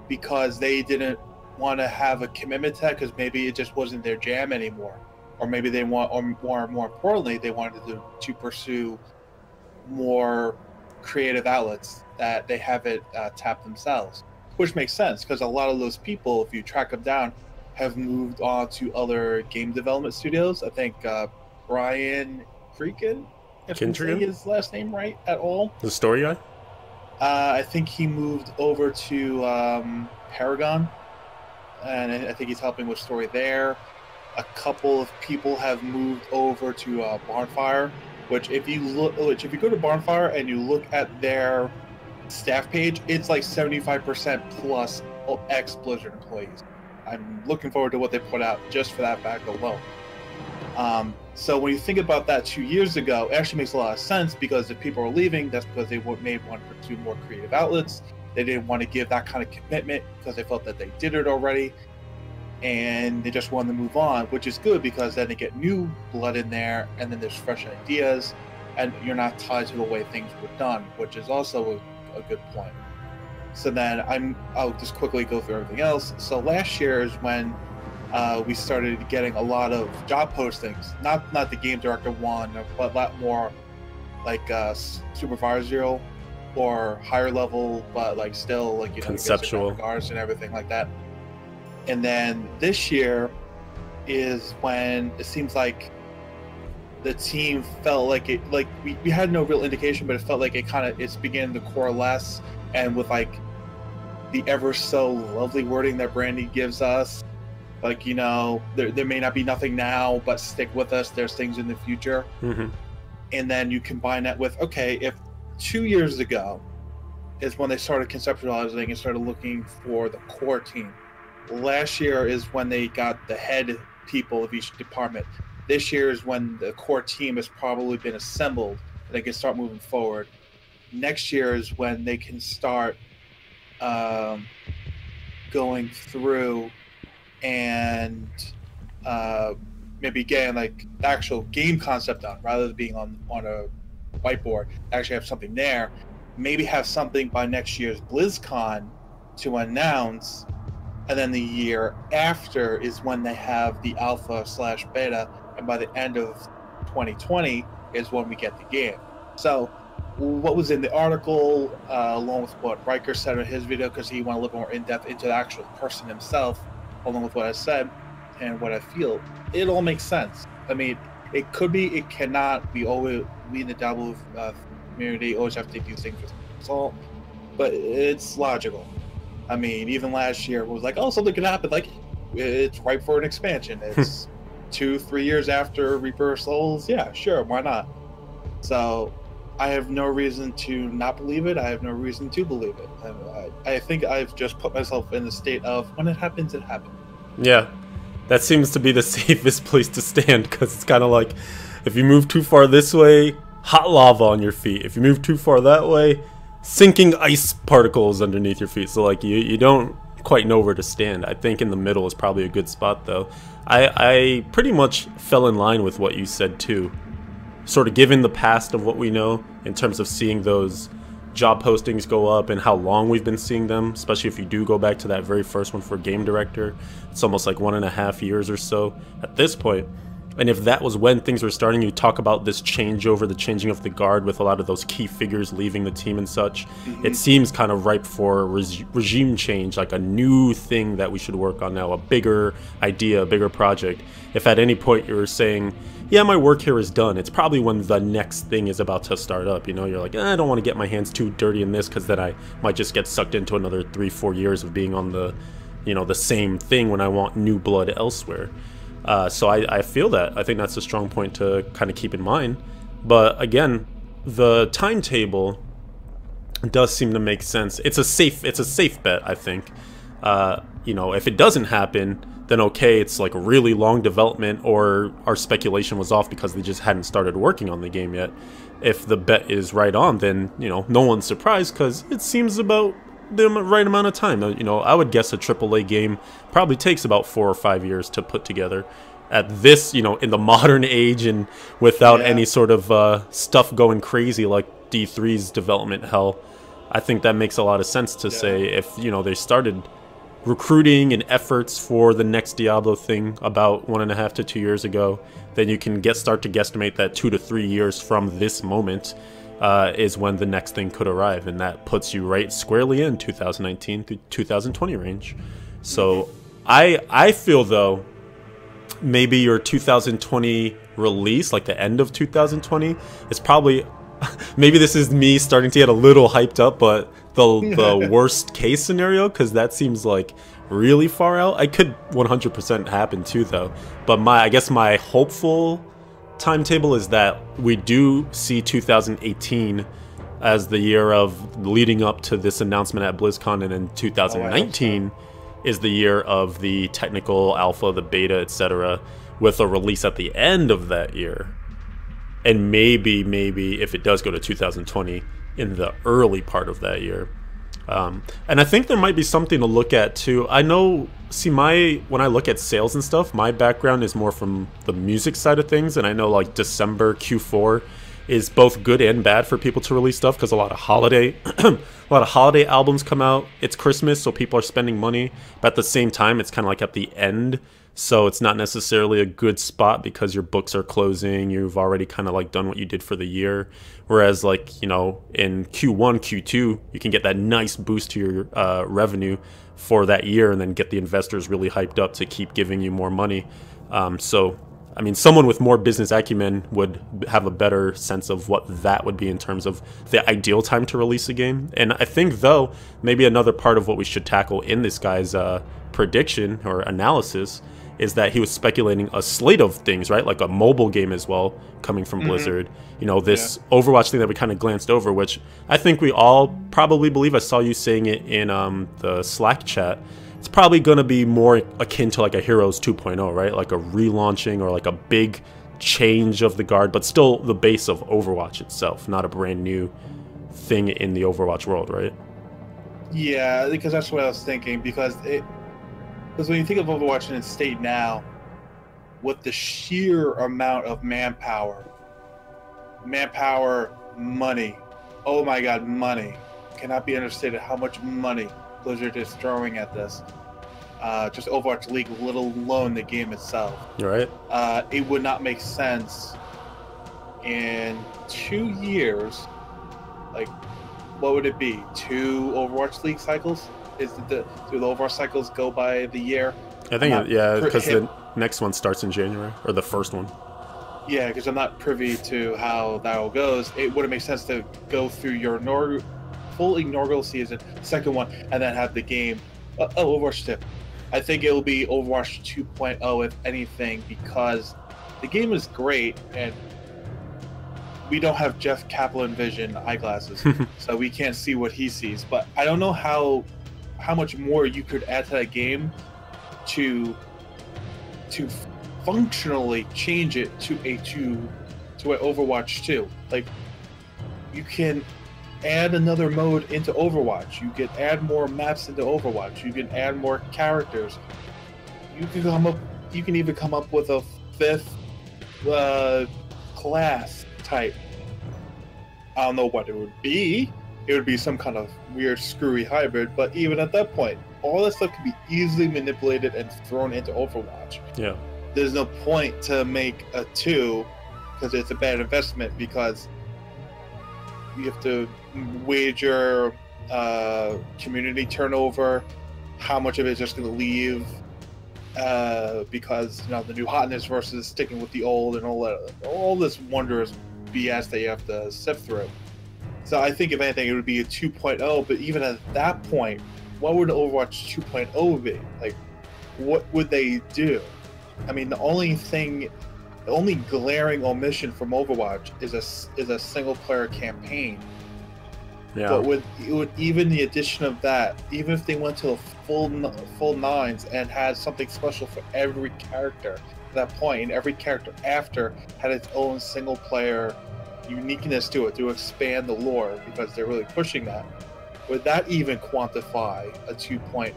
because they didn't want to have a commitment to that because maybe it just wasn't their jam anymore. Or maybe they want or more more importantly they wanted to, to pursue more creative outlets that they haven't uh, tapped themselves. Which makes sense because a lot of those people if you track them down have moved on to other game development studios i think uh, brian Creakin, if I'm saying his last name right at all The story guy? uh, I think he moved over to um, Paragon, and I think he's helping with story there. A couple of people have moved over to uh, Bonfire, which if you look, which if you go to Bonfire and you look at their staff page, it's like seventy-five percent plus ex Blizzard employees. I'm looking forward to what they put out just for that fact alone. Um, so when you think about that two years ago, it actually makes a lot of sense because if people are leaving, that's because they may want to pursue more creative outlets. They didn't want to give that kind of commitment because they felt that they did it already, and they just wanted to move on, which is good because then they get new blood in there, and then there's fresh ideas, and you're not tied to the way things were done, which is also a, a good point. So then I'm I'll just quickly go through everything else. So last year is when uh, we started getting a lot of job postings. Not not the game director one, but a lot more like uh, supervisorial or higher level, but like still like you know Conceptual. artists and everything like that. And then this year is when it seems like the team felt like it like we, we had no real indication, but it felt like it kind of it's beginning to coalesce and with like the ever so lovely wording that Brandy gives us like you know there, there may not be nothing now but stick with us there's things in the future. Hmm and then you combine that with okay if two years ago is when they started conceptualizing and started looking for the core team last year is when they got the head people of each department. This year is when the core team has probably been assembled and they can start moving forward next year is when they can start um, going through and uh, maybe getting like the actual game concept done rather than being on on a whiteboard. Actually, have something there. Maybe have something by next year's BlizzCon to announce, and then the year after is when they have the alpha slash beta, and by the end of 2020 is when we get the game. So what was in the article, uh, along with what Riker said in his video, because he went a little more in depth into the actual person himself, along with what I said and what I feel, it all makes sense. I mean, it could be, it cannot. We always, we in the Diablo uh, community always have to take these things with salt, but it's logical. I mean, even last year it was like, oh, something could happen. Like, it's ripe for an expansion. It's two, three years after Reaper Souls. Yeah, sure, why not? So I have no reason to not believe it. I have no reason to believe it. I, I think I've just put myself in the state of when it happens, it happens. Yeah, that seems to be the safest place to stand because it's kind of like if you move too far this way, hot lava on your feet. If you move too far that way, sinking ice particles underneath your feet. So like you, you don't quite know where to stand. I think in the middle is probably a good spot though. I, I pretty much fell in line with what you said too. Sort of given the past of what we know in terms of seeing those job postings go up and how long we've been seeing them, especially if you do go back to that very first one for game director. It's almost like one and a half years or so at this point. And if that was when things were starting, you talk about this changeover, the changing of the guard with a lot of those key figures leaving the team and such. Mm-hmm. It seems kind of ripe for reg- regime change, like a new thing that we should work on now, a bigger idea, a bigger project. If at any point you were saying, yeah, my work here is done, it's probably when the next thing is about to start up. You know, you're like, eh, I don't want to get my hands too dirty in this because then I might just get sucked into another three, four years of being on the, you know, the same thing when I want new blood elsewhere. Uh, so I, I feel that. I think that's a strong point to kind of keep in mind. But again, the timetable does seem to make sense. It's a safe it's a safe bet, I think. Uh, you know, if it doesn't happen, then okay, it's like a really long development, or our speculation was off because they just hadn't started working on the game yet. If the bet is right on, then you know no one's surprised because it seems about the right amount of time. You know, I would guess a AAA game probably takes about four or five years to put together. At this, you know, in the modern age and without yeah. any sort of uh, stuff going crazy like D3's development hell, I think that makes a lot of sense to yeah. say if, you know, they started recruiting and efforts for the next Diablo thing about one and a half to two years ago, then you can get start to guesstimate that two to three years from this moment uh, is when the next thing could arrive, and that puts you right squarely in 2019 to 2020 range. So I I feel though maybe your 2020 release, like the end of 2020, is probably maybe this is me starting to get a little hyped up, but the the worst case scenario because that seems like really far out. I could 100% happen too though, but my I guess my hopeful timetable is that we do see 2018 as the year of leading up to this announcement at BlizzCon, and then 2019 oh, is the year of the technical alpha, the beta, etc., with a release at the end of that year. And maybe, maybe if it does go to 2020 in the early part of that year. Um, and I think there might be something to look at too. I know, see, my when I look at sales and stuff, my background is more from the music side of things, and I know like December Q4 is both good and bad for people to release stuff because a lot of holiday, a lot of holiday albums come out. It's Christmas, so people are spending money, but at the same time, it's kind of like at the end so it's not necessarily a good spot because your books are closing you've already kind of like done what you did for the year whereas like you know in q1 q2 you can get that nice boost to your uh, revenue for that year and then get the investors really hyped up to keep giving you more money um, so I mean, someone with more business acumen would have a better sense of what that would be in terms of the ideal time to release a game. And I think, though, maybe another part of what we should tackle in this guy's uh, prediction or analysis is that he was speculating a slate of things, right? Like a mobile game as well coming from mm-hmm. Blizzard. You know, this yeah. Overwatch thing that we kind of glanced over, which I think we all probably believe. I saw you saying it in um, the Slack chat. It's probably going to be more akin to like a Heroes 2.0, right? Like a relaunching or like a big change of the guard, but still the base of Overwatch itself, not a brand new thing in the Overwatch world, right? Yeah, because that's what I was thinking. Because it, because when you think of Overwatch in its state now, with the sheer amount of manpower, manpower, money, oh my god, money, cannot be understated how much money Blizzard is throwing at this. Uh, just Overwatch League, let alone the game itself. You're right. Uh, it would not make sense in two years like what would it be? Two Overwatch League cycles? Is the do the Overwatch cycles go by the year? I think it, yeah, because the next one starts in January or the first one. Yeah, because I'm not privy to how that all goes. It wouldn't make sense to go through your Nor- full inaugural season, second one, and then have the game. Uh, oh, Overwatch 2. I think it will be Overwatch 2.0, if anything, because the game is great and we don't have Jeff Kaplan vision eyeglasses, so we can't see what he sees. But I don't know how how much more you could add to that game to to functionally change it to a to to an Overwatch 2. Like you can add another mode into Overwatch. You can add more maps into Overwatch. You can add more characters. You can come up you can even come up with a fifth uh, class type. I don't know what it would be. It would be some kind of weird screwy hybrid, but even at that point, all that stuff can be easily manipulated and thrown into Overwatch Yeah. there's no point to make a two because it's a bad investment because you have to wager uh, community turnover, how much of it is just going to leave uh, because you know the new hotness versus sticking with the old and all that, all this wondrous BS that you have to sift through. So I think if anything, it would be a 2.0. But even at that point, what would Overwatch 2.0 be? Like, what would they do? I mean, the only thing, the only glaring omission from Overwatch is a is a single player campaign. Yeah. But with, with even the addition of that, even if they went to the full full nines and had something special for every character at that point, and every character after had its own single player uniqueness to it to expand the lore because they're really pushing that. Would that even quantify a 2.0?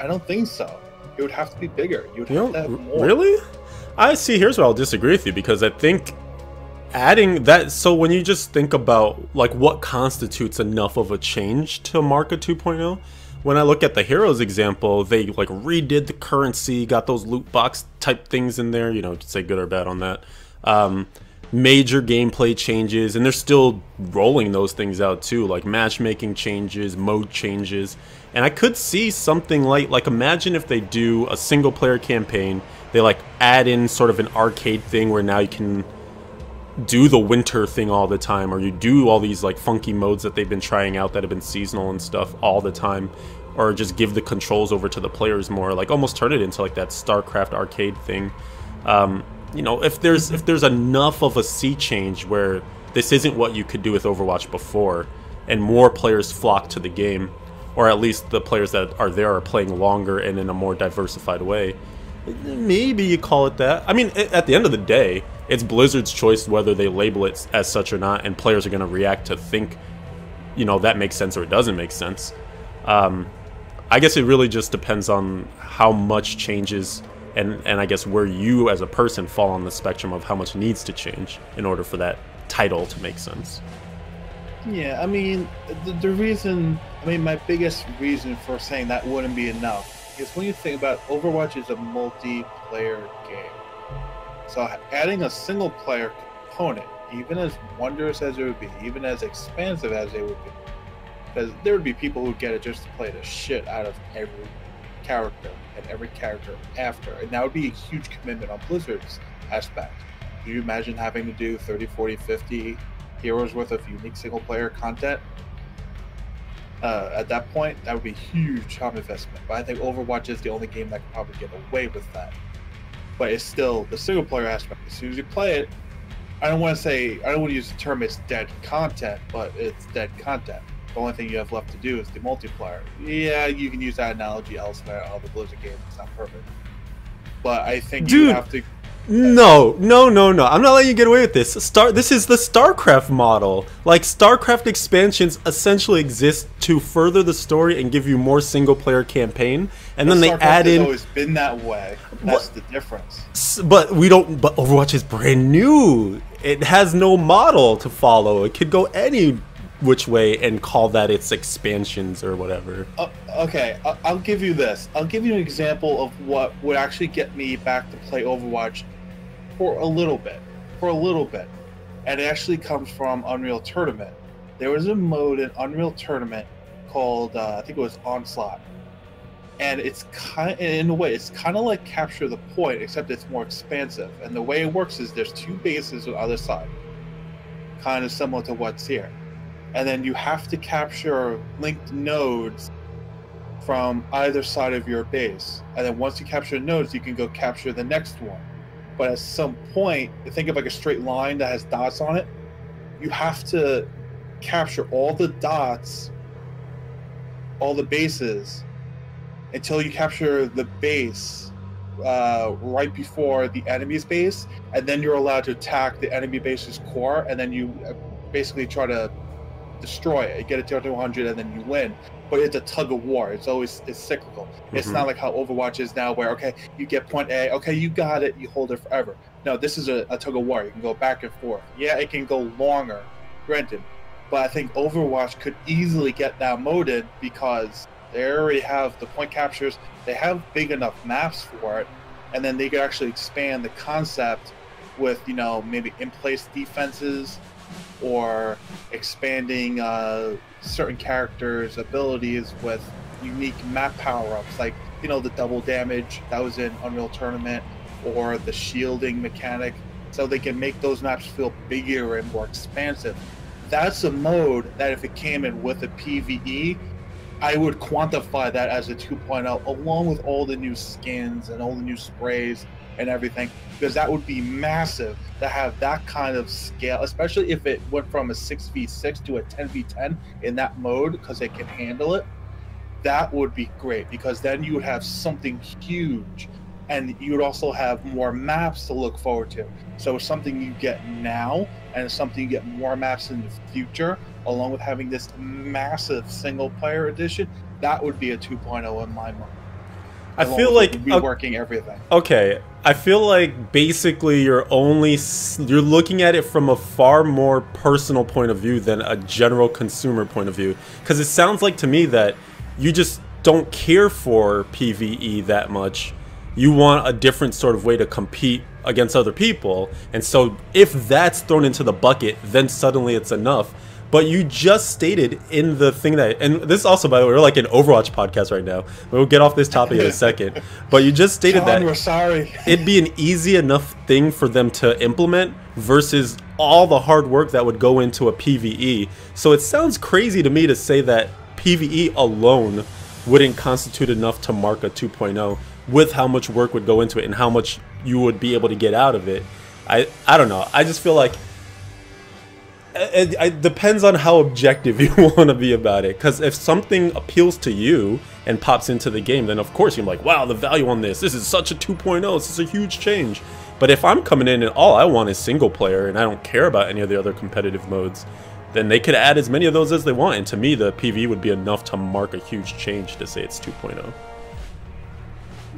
I don't think so. It would have to be bigger. You would You have to have more. really? I see. Here's where I'll disagree with you because I think adding that. So when you just think about like what constitutes enough of a change to mark a 2.0, when I look at the heroes example, they like redid the currency, got those loot box type things in there. You know, to say good or bad on that. Um, major gameplay changes, and they're still rolling those things out too, like matchmaking changes, mode changes. And I could see something like like imagine if they do a single player campaign, they like add in sort of an arcade thing where now you can do the winter thing all the time or you do all these like funky modes that they've been trying out that have been seasonal and stuff all the time or just give the controls over to the players more like almost turn it into like that starcraft arcade thing um, you know if there's if there's enough of a sea change where this isn't what you could do with overwatch before and more players flock to the game or at least the players that are there are playing longer and in a more diversified way maybe you call it that. I mean, at the end of the day, it's Blizzard's choice whether they label it as such or not, and players are going to react to think, you know, that makes sense or it doesn't make sense. Um, I guess it really just depends on how much changes, and and I guess where you as a person fall on the spectrum of how much needs to change in order for that title to make sense. Yeah, I mean, the, the reason, I mean, my biggest reason for saying that wouldn't be enough is when you think about Overwatch is a multiplayer game. So adding a single player component, even as wondrous as it would be, even as expansive as it would be, because there would be people who get it just to play the shit out of every character and every character after, and that would be a huge commitment on Blizzard's aspect. Can you imagine having to do 30, 40, 50 heroes worth of unique single player content. Uh, at that point, that would be a huge time investment. But I think Overwatch is the only game that can probably get away with that. But it's still the single player aspect. As soon as you play it, I don't want to say I don't want to use the term it's dead content, but it's dead content. The only thing you have left to do is the multiplier. Yeah, you can use that analogy elsewhere. All the Blizzard games, it's not perfect. But I think you have to No, no, no, no. I'm not letting you get away with this. Star this is the StarCraft model. Like StarCraft expansions essentially exist to further the story and give you more single player campaign. And then they add in always been that way. That's the difference. But we don't but Overwatch is brand new. It has no model to follow. It could go any which way and call that its expansions or whatever. Uh, okay, I- I'll give you this. I'll give you an example of what would actually get me back to play Overwatch for a little bit. For a little bit. And it actually comes from Unreal Tournament. there was a mode in Unreal Tournament called uh, I think it was Onslaught, and it's kind in a way it's kind of like Capture the Point, except it's more expansive. And the way it works is there's two bases on the other side, kind of similar to what's here, and then you have to capture linked nodes from either side of your base. And then once you capture nodes, you can go capture the next one. But at some point, think of like a straight line that has dots on it. You have to capture all the dots, all the bases, until you capture the base uh, right before the enemy's base, and then you're allowed to attack the enemy base's core, and then you uh, basically try to destroy it, get it down to 100, and then you win but it's a tug of war. It's always it's cyclical. Mm-hmm. It's not like how Overwatch is now, where okay, you get point A, okay, you got it, you hold it forever. No, this is a, a tug of war. You can go back and forth. Yeah, it can go longer, granted, but I think Overwatch could easily get that moded because they already have the point captures. They have big enough maps for it, and then they could actually expand the concept with you know maybe in place defenses or expanding uh, certain characters' abilities with unique map power-ups, like you know the double damage that was in Unreal Tournament, or the shielding mechanic, so they can make those maps feel bigger and more expansive. That's a mode that if it came in with a PVE, I would quantify that as a 2.0, along with all the new skins and all the new sprays and everything because that would be massive to have that kind of scale, especially if it went from a 6v6 to a 10v10 in that mode because it can handle it. That would be great because then you would have something huge and you would also have more maps to look forward to. So it's something you get now and it's something you get more maps in the future, along with having this massive single player edition. That would be a 2.0 in my mind. I feel like reworking everything. Okay, I feel like basically you're only you're looking at it from a far more personal point of view than a general consumer point of view because it sounds like to me that you just don't care for PvE that much. You want a different sort of way to compete against other people. And so if that's thrown into the bucket, then suddenly it's enough. But you just stated in the thing that, and this also, by the way, we're like an Overwatch podcast right now. We'll get off this topic in a second. But you just stated John, that we're sorry. it'd be an easy enough thing for them to implement versus all the hard work that would go into a PVE. So it sounds crazy to me to say that PVE alone wouldn't constitute enough to mark a 2.0 with how much work would go into it and how much you would be able to get out of it. I I don't know. I just feel like Uh, it, it, depends on how objective you want to be about it. Because if something appeals to you and pops into the game, then of course you're like, wow, the value on this. This is such a 2.0. This is a huge change. But if I'm coming in and all I want is single player and I don't care about any of the other competitive modes, then they could add as many of those as they want. And to me, the PV would be enough to mark a huge change to say it's 2.0.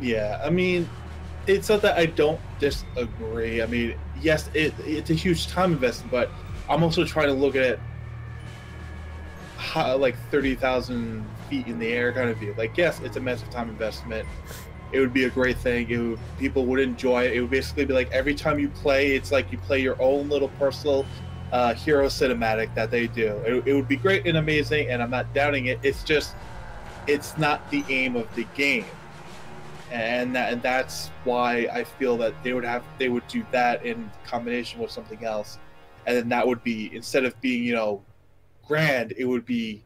Yeah, I mean, it's not that I don't disagree. I mean, yes, it, it's a huge time investment, but I'm also trying to look at how, like 30,000 feet in the air kind of view. Like, yes, it's a massive time investment. It would be a great thing. It would, people would enjoy it. It would basically be like every time you play, it's like you play your own little personal uh, hero cinematic that they do. It, it would be great and amazing, and I'm not doubting it. It's just, it's not the aim of the game and that, and that's why I feel that they would have they would do that in combination with something else and then that would be instead of being you know grand, it would be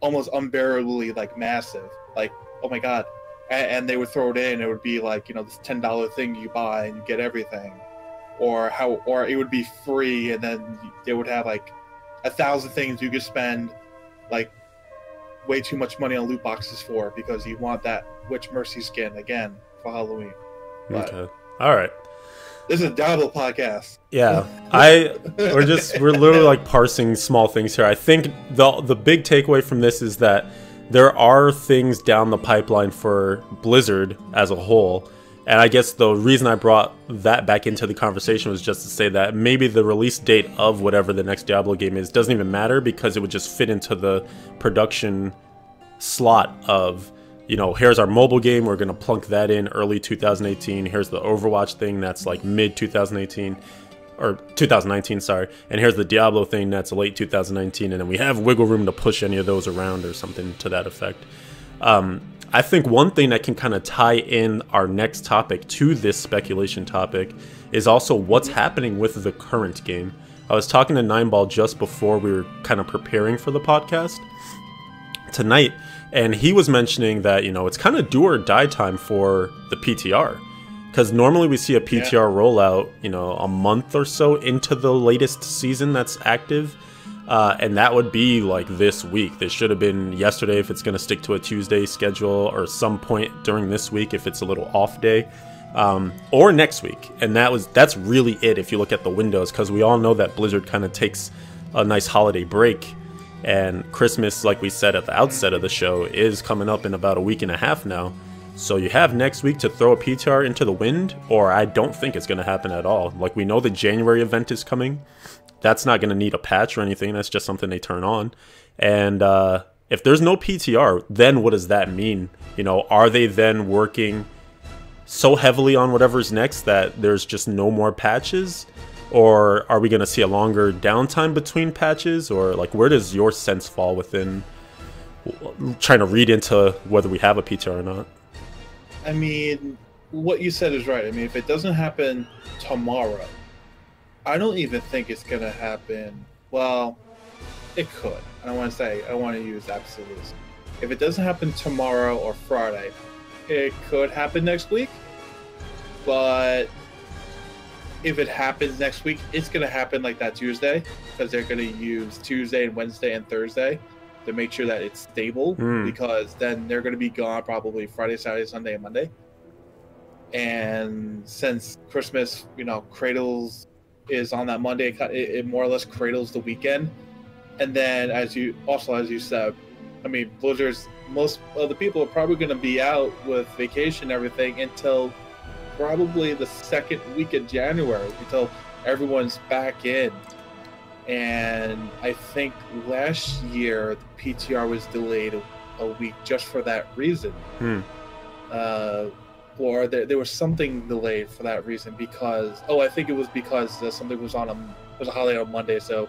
almost unbearably like massive. Like oh my god, and, and they would throw it in. It would be like you know this ten dollar thing you buy and you get everything, or how or it would be free and then they would have like a thousand things you could spend like way too much money on loot boxes for because you want that Witch Mercy skin again for Halloween. But, okay. All right. This is a Diablo podcast. Yeah, I we're just we're literally like parsing small things here. I think the the big takeaway from this is that there are things down the pipeline for Blizzard as a whole. And I guess the reason I brought that back into the conversation was just to say that maybe the release date of whatever the next Diablo game is doesn't even matter because it would just fit into the production slot of you know, here's our mobile game. We're going to plunk that in early 2018. Here's the Overwatch thing that's like mid 2018 or 2019, sorry. And here's the Diablo thing that's late 2019, and then we have wiggle room to push any of those around or something to that effect. Um, I think one thing that can kind of tie in our next topic to this speculation topic is also what's happening with the current game. I was talking to Nineball just before we were kind of preparing for the podcast tonight, and he was mentioning that, you know, it's kind of do or die time for the PTR. Because normally we see a PTR yeah. rollout, you know, a month or so into the latest season that's active. Uh, and that would be like this week. This should have been yesterday if it's going to stick to a Tuesday schedule, or some point during this week if it's a little off day, um, or next week. And that was that's really it if you look at the windows, because we all know that Blizzard kind of takes a nice holiday break, and Christmas, like we said at the outset of the show, is coming up in about a week and a half now. So you have next week to throw a PTR into the wind, or I don't think it's going to happen at all. Like we know the January event is coming. That's not going to need a patch or anything. That's just something they turn on. And uh, if there's no PTR, then what does that mean? You know, are they then working so heavily on whatever's next that there's just no more patches? Or are we going to see a longer downtime between patches? Or like, where does your sense fall within trying to read into whether we have a PTR or not? I mean, what you said is right. I mean, if it doesn't happen tomorrow, I don't even think it's gonna happen. Well, it could. I don't want to say. I want to use absolutes. If it doesn't happen tomorrow or Friday, it could happen next week. But if it happens next week, it's gonna happen like that Tuesday because they're gonna use Tuesday and Wednesday and Thursday to make sure that it's stable mm. because then they're going to be gone probably Friday, Saturday, Sunday, and Monday. And since Christmas, you know, cradles is on that Monday, it, it more or less cradles the weekend. And then, as you also as you said, I mean, Blizzard's most of the people are probably going to be out with vacation and everything until probably the second week of January until everyone's back in and I think last year the PTR was delayed a, a week just for that reason. Hmm. Uh, or there, there was something delayed for that reason because oh I think it was because uh, something was on a was a holiday on Monday so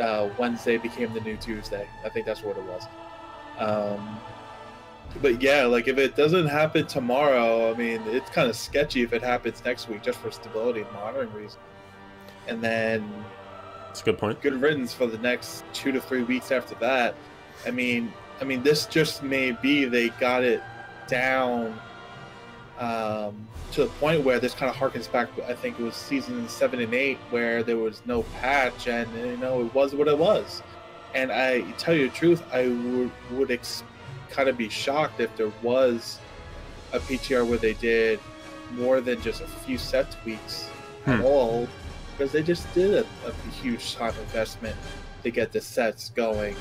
uh, Wednesday became the new Tuesday I think that's what it was. Um, but yeah, like if it doesn't happen tomorrow, I mean it's kind of sketchy if it happens next week just for stability and monitoring reasons. And then it's a good point. Good riddance for the next two to three weeks after that. I mean, I mean, this just may be they got it down um, to the point where this kind of harkens back. I think it was season seven and eight where there was no patch, and you know it was what it was. And I tell you the truth, I would would ex- kind of be shocked if there was a PTR where they did more than just a few set tweaks hmm. at all because they just did a, a, huge time investment to get the sets going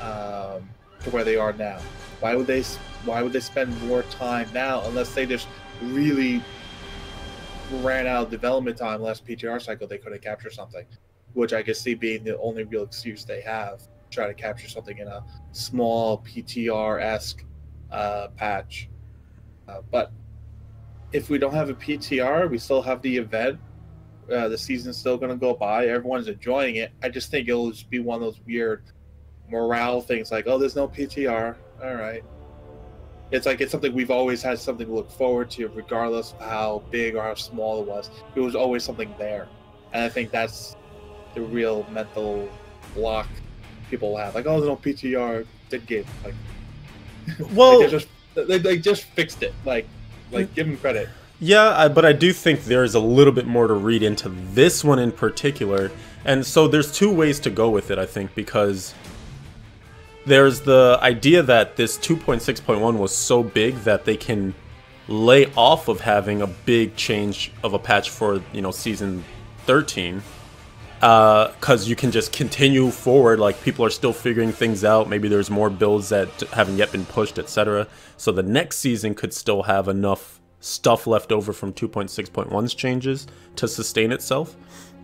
um, to where they are now. Why would they? Why would they spend more time now unless they just really ran out of development time last PTR cycle? They couldn't capture something, which I could see being the only real excuse they have. Try to capture something in a small PTR esque uh, patch, uh, but if we don't have a PTR, we still have the event uh, the season's still going to go by. Everyone's enjoying it. I just think it'll just be one of those weird morale things like, oh, there's no PTR. All right. It's like it's something we've always had something to look forward to, regardless of how big or how small it was. It was always something there. And I think that's the real mental block people have. Like, oh, there's no PTR. Dead game. Like, well, they just they, they just fixed it. Like, like give them credit. Yeah, I, but I do think there's a little bit more to read into this one in particular. And so there's two ways to go with it, I think, because there's the idea that this 2.6.1 was so big that they can lay off of having a big change of a patch for, you know, season 13 because uh, you can just continue forward like people are still figuring things out maybe there's more builds that haven't yet been pushed etc so the next season could still have enough stuff left over from 2.6.1's changes to sustain itself.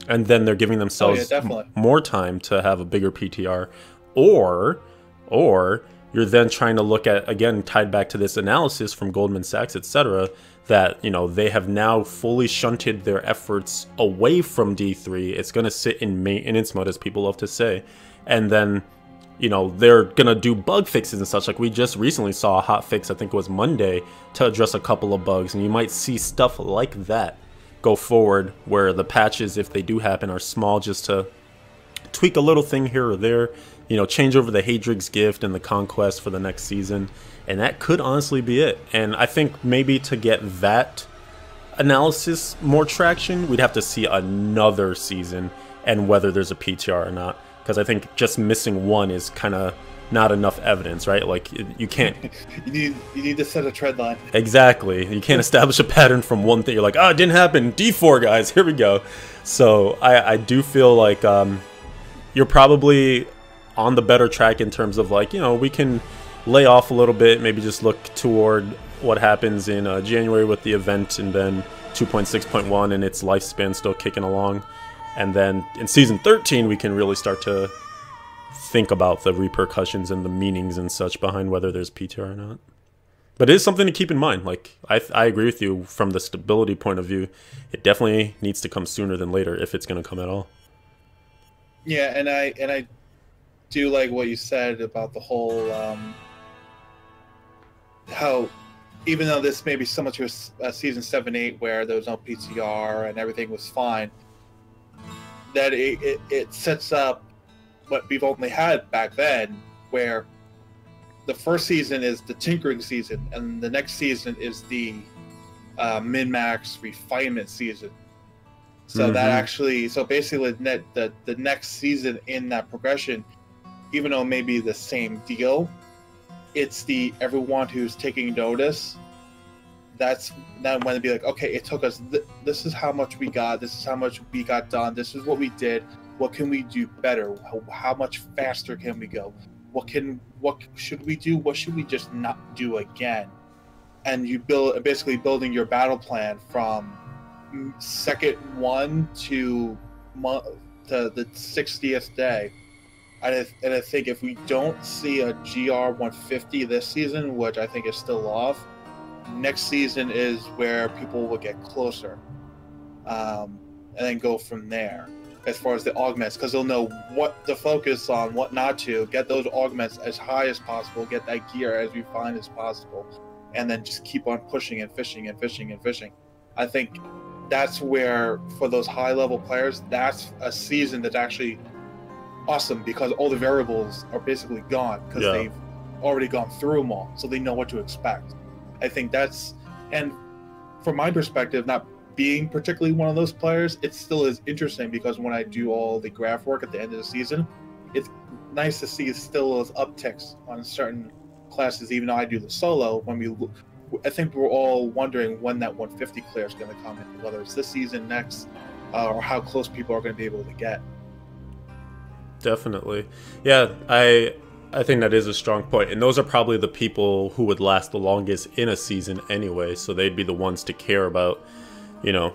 And then they're giving themselves oh, yeah, more time to have a bigger PTR. Or, or you're then trying to look at again tied back to this analysis from Goldman Sachs, etc. That you know they have now fully shunted their efforts away from D3. It's going to sit in maintenance mode, as people love to say, and then you know they're gonna do bug fixes and such. Like we just recently saw a hot fix i think it was monday to address a couple of bugs. And you might see stuff like that go forward where the patches if they do happen are small just to tweak a little thing here or there you know change over the Haedrig's gift and the conquest for the next season and that could honestly be it and i think maybe to get that analysis more traction we'd have to see another season and whether there's a ptr or not because I think just missing one is kind of not enough evidence, right? Like you can't. you need you need to set a trend line. Exactly. You can't establish a pattern from one thing. You're like, oh, it didn't happen. D4 guys, here we go. So I I do feel like um, you're probably on the better track in terms of like you know we can lay off a little bit, maybe just look toward what happens in uh, January with the event, and then 2.6.1 and its lifespan still kicking along. And then in season 13, we can really start to think about the repercussions and the meanings and such behind whether there's PTR or not. But it is something to keep in mind. Like, I, I agree with you from the stability point of view. It definitely needs to come sooner than later if it's going to come at all. Yeah, and I and I do like what you said about the whole um, how even though this may be similar to a, a season seven eight where there was no PTR and everything was fine, that it, it, it sets up what we've only had back then, where the first season is the tinkering season, and the next season is the uh, min max refinement season. So mm-hmm. that actually, so basically, the, the the next season in that progression, even though it may be the same deal, it's the everyone who's taking notice that's then when to be like, okay, it took us. Th- this is how much we got. This is how much we got done. This is what we did. What can we do better? How, how much faster can we go? What can what should we do? What should we just not do again? And you build basically building your battle plan from second one to to the 60th day. And I, and I think if we don't see a GR 150 this season, which I think is still off, next season is where people will get closer, um, and then go from there as far as the augments, because they'll know what to focus on, what not to. Get those augments as high as possible, get that gear as refined as possible, and then just keep on pushing and fishing and fishing and fishing. I think that's where, for those high level players, that's a season that's actually awesome because all the variables are basically gone because yeah. they've already gone through them all, so they know what to expect. I think that's and from my perspective, not being particularly one of those players, it still is interesting because when I do all the graph work at the end of the season, it's nice to see still those upticks on certain classes, even though I do the solo. When we, I think we're all wondering when that 150 clear is going to come in, whether it's this season, next, uh, or how close people are going to be able to get. Definitely, yeah. I I think that is a strong point, and those are probably the people who would last the longest in a season anyway. So they'd be the ones to care about, you know.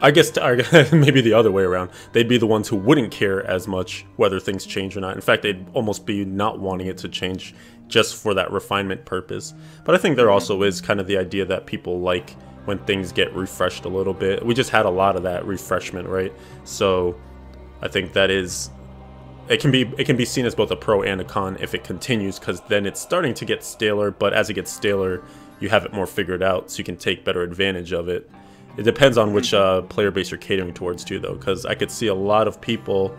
I guess maybe the other way around. They'd be the ones who wouldn't care as much whether things change or not. In fact, they'd almost be not wanting it to change just for that refinement purpose. But I think there also is kind of the idea that people like when things get refreshed a little bit. We just had a lot of that refreshment, right? So I think that is it can be it can be seen as both a pro and a con if it continues because then it's starting to get staler but as it gets staler you have it more figured out so you can take better advantage of it it depends on which uh, player base you're catering towards too though because i could see a lot of people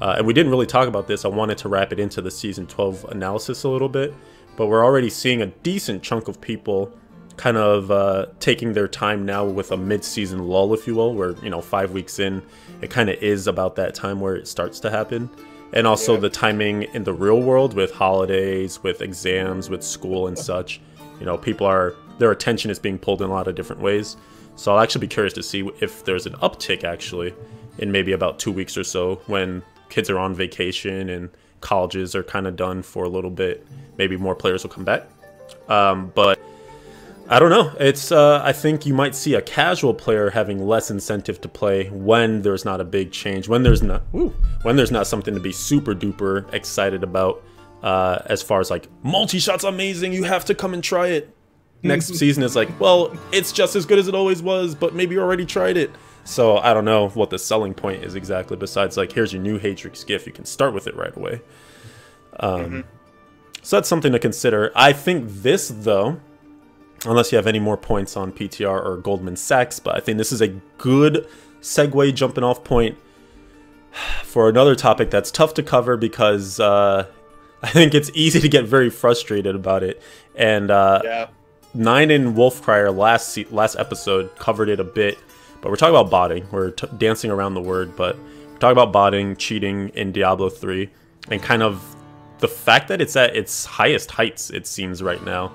uh, and we didn't really talk about this i wanted to wrap it into the season 12 analysis a little bit but we're already seeing a decent chunk of people kind of uh, taking their time now with a mid-season lull if you will where you know five weeks in it kind of is about that time where it starts to happen and also yeah. the timing in the real world with holidays, with exams, with school and such. You know, people are their attention is being pulled in a lot of different ways. So I'll actually be curious to see if there's an uptick actually in maybe about two weeks or so when kids are on vacation and colleges are kind of done for a little bit. Maybe more players will come back. Um, but I don't know. It's uh, I think you might see a casual player having less incentive to play when there's not a big change, when there's not woo, when there's not something to be super duper excited about Uh, as far as like multi shots amazing, you have to come and try it. Next season is like, well, it's just as good as it always was, but maybe you already tried it. So I don't know what the selling point is exactly. Besides, like, here's your new Haedrig's gift. You can start with it right away. Um, mm-hmm. So that's something to consider. I think this, though, unless you have any more points on PTR or Goldman Sachs, but I think this is a good segue jumping off point for another topic that's tough to cover because uh, I think it's easy to get very frustrated about it. And uh, yeah. Nine and Wolfcrier last last episode covered it a bit, but we're talking about botting. We're dancing around the word, but we're talking about botting, cheating in Diablo 3, and kind of the fact that it's at its highest heights, it seems, right now.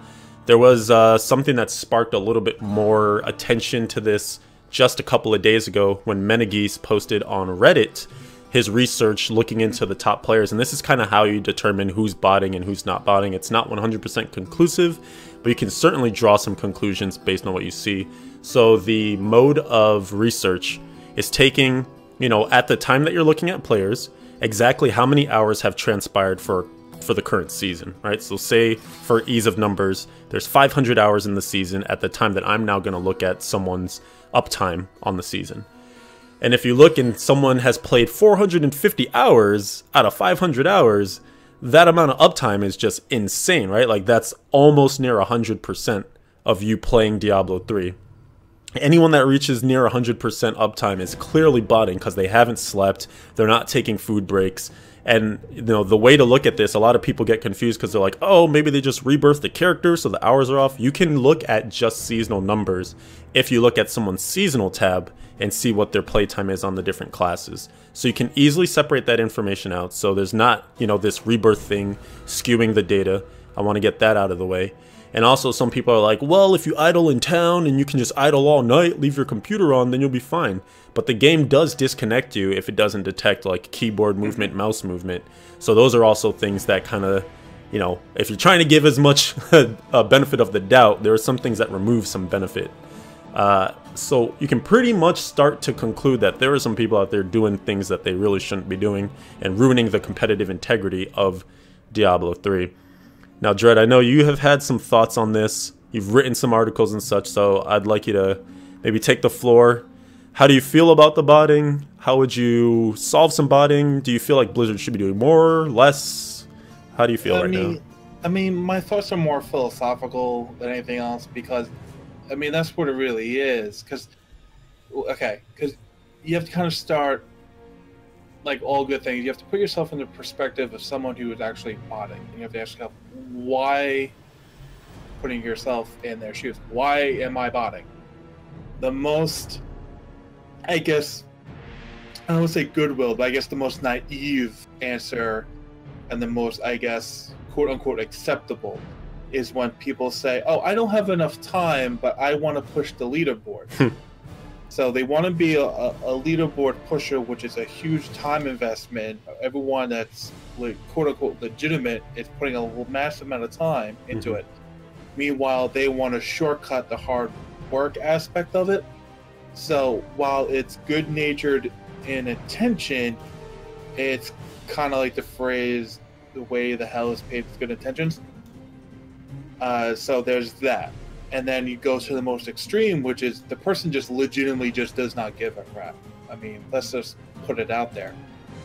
There was uh, something that sparked a little bit more attention to this just a couple of days ago when Menegeese posted on Reddit his research looking into the top players. And this is kind of how you determine who's botting and who's not botting. It's not 100% conclusive, but you can certainly draw some conclusions based on what you see. So the mode of research is taking, you know, at the time that you're looking at players, exactly how many hours have transpired for for the current season, right? So say for ease of numbers, there's 500 hours in the season at the time that I'm now going to look at someone's uptime on the season. And if you look and someone has played 450 hours out of 500 hours, that amount of uptime is just insane, right? Like that's almost near 100% of you playing Diablo 3. Anyone that reaches near 100% uptime is clearly botting because they haven't slept, they're not taking food breaks, and you know the way to look at this, a lot of people get confused because they're like, "Oh, maybe they just rebirth the character, so the hours are off." You can look at just seasonal numbers if you look at someone's seasonal tab and see what their playtime is on the different classes. So you can easily separate that information out. So there's not, you know, this rebirth thing skewing the data. I want to get that out of the way. And also, some people are like, well, if you idle in town and you can just idle all night, leave your computer on, then you'll be fine. But the game does disconnect you if it doesn't detect like keyboard movement, mouse movement. So those are also things that kind of, you know, if you're trying to give as much a benefit of the doubt, there are some things that remove some benefit. Uh, so you can pretty much start to conclude that there are some people out there doing things that they really shouldn't be doing and ruining the competitive integrity of Diablo 3. Now, Dread, I know you have had some thoughts on this. You've written some articles and such, so I'd like you to maybe take the floor. How do you feel about the botting? How would you solve some botting? Do you feel like Blizzard should be doing more, less? How do you feel I right mean, now? I mean, my thoughts are more philosophical than anything else because, I mean, that's what it really is. Because, okay, because you have to kind of start like all good things, you have to put yourself in the perspective of someone who is actually botting. And you have to ask yourself, why putting yourself in their shoes? Why am I botting? The most, I guess, I don't say goodwill, but I guess the most naive answer and the most, I guess, quote unquote, acceptable is when people say, Oh, I don't have enough time, but I want to push the leaderboard. Hmm. So they want to be a, a, leaderboard pusher, which is a huge time investment. Everyone that's like, quote unquote legitimate is putting a massive amount of time into mm-hmm. it. Meanwhile, they want to shortcut the hard work aspect of it. So while it's good natured in intention, it's kind of like the phrase, the way the hell is paid with good intentions. Uh, so there's that and then you go to the most extreme, which is the person just legitimately just does not give a crap. I mean, let's just put it out there.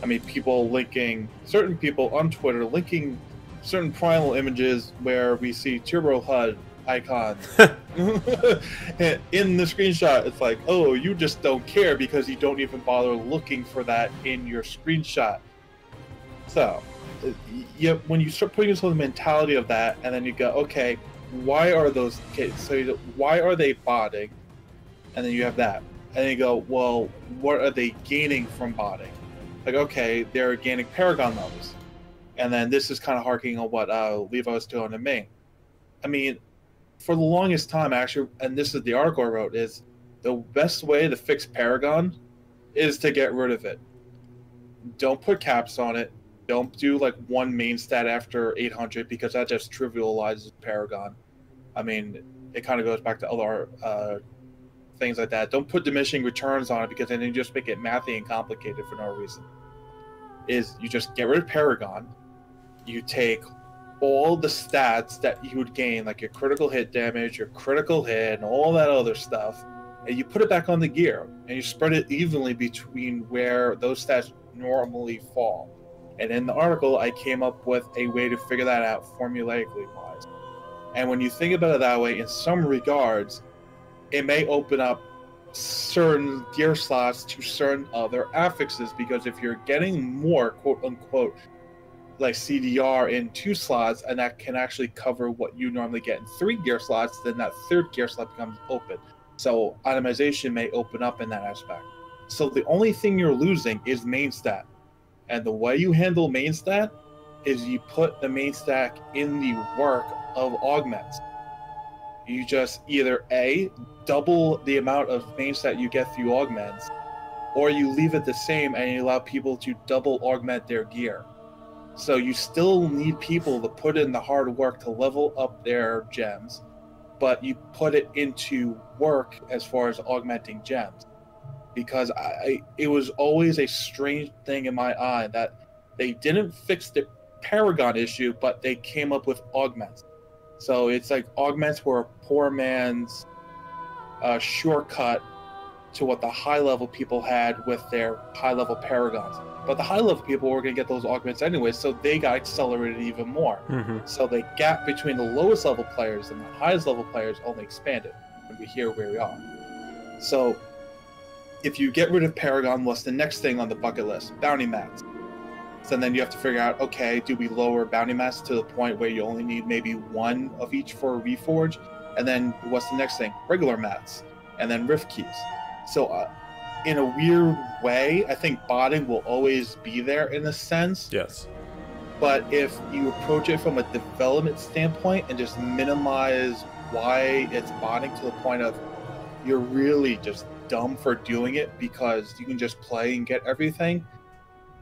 I mean, people linking certain people on Twitter linking certain primal images where we see Turbo HUD icon in the screenshot. It's like, oh, you just don't care because you don't even bother looking for that in your screenshot. So, you, when you start putting yourself in the mentality of that, and then you go, okay, why are those kids? So why are they botting? And then you have that, and then you go, well, what are they gaining from botting? Like, okay, they're gaining Paragon levels, and then this is kind of harking on what uh, Levi was doing in Maine. I mean, for the longest time, actually, and this is the article I wrote, is the best way to fix Paragon is to get rid of it. Don't put caps on it. Don't do like one main stat after 800 because that just trivializes Paragon. I mean, it kind of goes back to other uh, things like that. Don't put diminishing returns on it because then you just make it mathy and complicated for no reason. Is you just get rid of Paragon, you take all the stats that you would gain, like your critical hit damage, your critical hit, and all that other stuff, and you put it back on the gear, and you spread it evenly between where those stats normally fall. And in the article, I came up with a way to figure that out formulaically wise. And when you think about it that way, in some regards, it may open up certain gear slots to certain other affixes because if you're getting more quote unquote like CDR in two slots and that can actually cover what you normally get in three gear slots, then that third gear slot becomes open. So itemization may open up in that aspect. So the only thing you're losing is main stat. And the way you handle main stat is you put the main stat in the work of augments. You just either A, double the amount of main stat you get through augments, or you leave it the same and you allow people to double augment their gear. So you still need people to put in the hard work to level up their gems, but you put it into work as far as augmenting gems. Because I, it was always a strange thing in my eye that they didn't fix the Paragon issue, but they came up with augments. So it's like augments were a poor man's uh, shortcut to what the high level people had with their high level paragons. But the high level people were going to get those augments anyway, so they got accelerated even more. Mm-hmm. So the gap between the lowest level players and the highest level players only expanded. And we here where we are. So if you get rid of Paragon, what's the next thing on the bucket list? Bounty mats. So then you have to figure out, okay, do we lower bounty mats to the point where you only need maybe one of each for a reforge? And then what's the next thing? Regular mats, and then rift keys. So, uh, in a weird way, I think botting will always be there in a sense. Yes. But if you approach it from a development standpoint and just minimize why it's botting to the point of you're really just dumb for doing it because you can just play and get everything,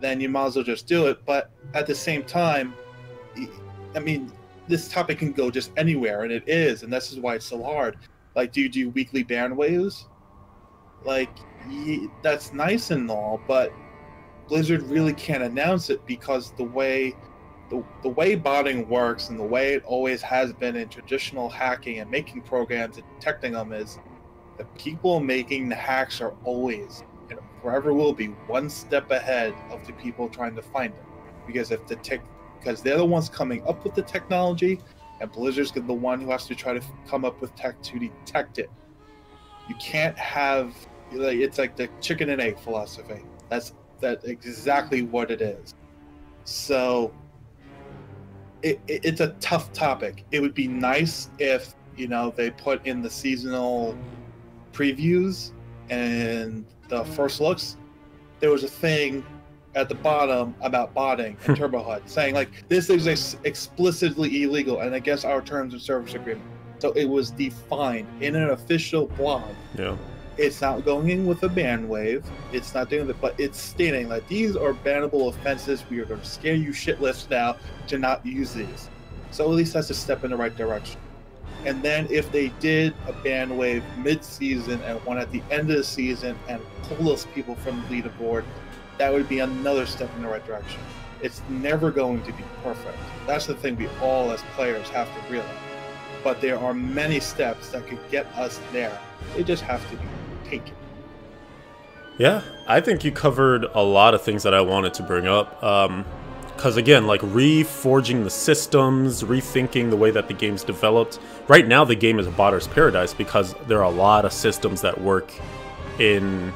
then you might as well just do it. But at the same time, I mean, this topic can go just anywhere, and it is, and this is why it's so hard. Like, do you do weekly ban waves? Like, that's nice and all, but Blizzard really can't announce it because the way the, the way botting works and the way it always has been in traditional hacking and making programs and detecting them is the people making the hacks are always and forever will be one step ahead of the people trying to find them Because if the tech, because they're the ones coming up with the technology, and Blizzard's the one who has to try to come up with tech to detect it. You can't have like it's like the chicken and egg philosophy. That's that exactly what it is. So it, it, it's a tough topic. It would be nice if you know they put in the seasonal previews and the first looks, there was a thing at the bottom about botting and hmm. Turbo HUD saying like this is ex- explicitly illegal and against our terms of service agreement. So it was defined in an official blog. Yeah. It's not going in with a ban wave. It's not doing that, but it's stating that these are bannable offenses. We are going to scare you shitless now to not use these. So at least that's a step in the right direction. And then if they did a ban wave mid-season and one at the end of the season and pull those people from the leaderboard, that would be another step in the right direction. It's never going to be perfect. That's the thing we all as players have to realize. But there are many steps that could get us there. They just have to be taken. Yeah, I think you covered a lot of things that I wanted to bring up. Um, because again, like reforging the systems, rethinking the way that the game's developed. Right now, the game is a botter's paradise because there are a lot of systems that work in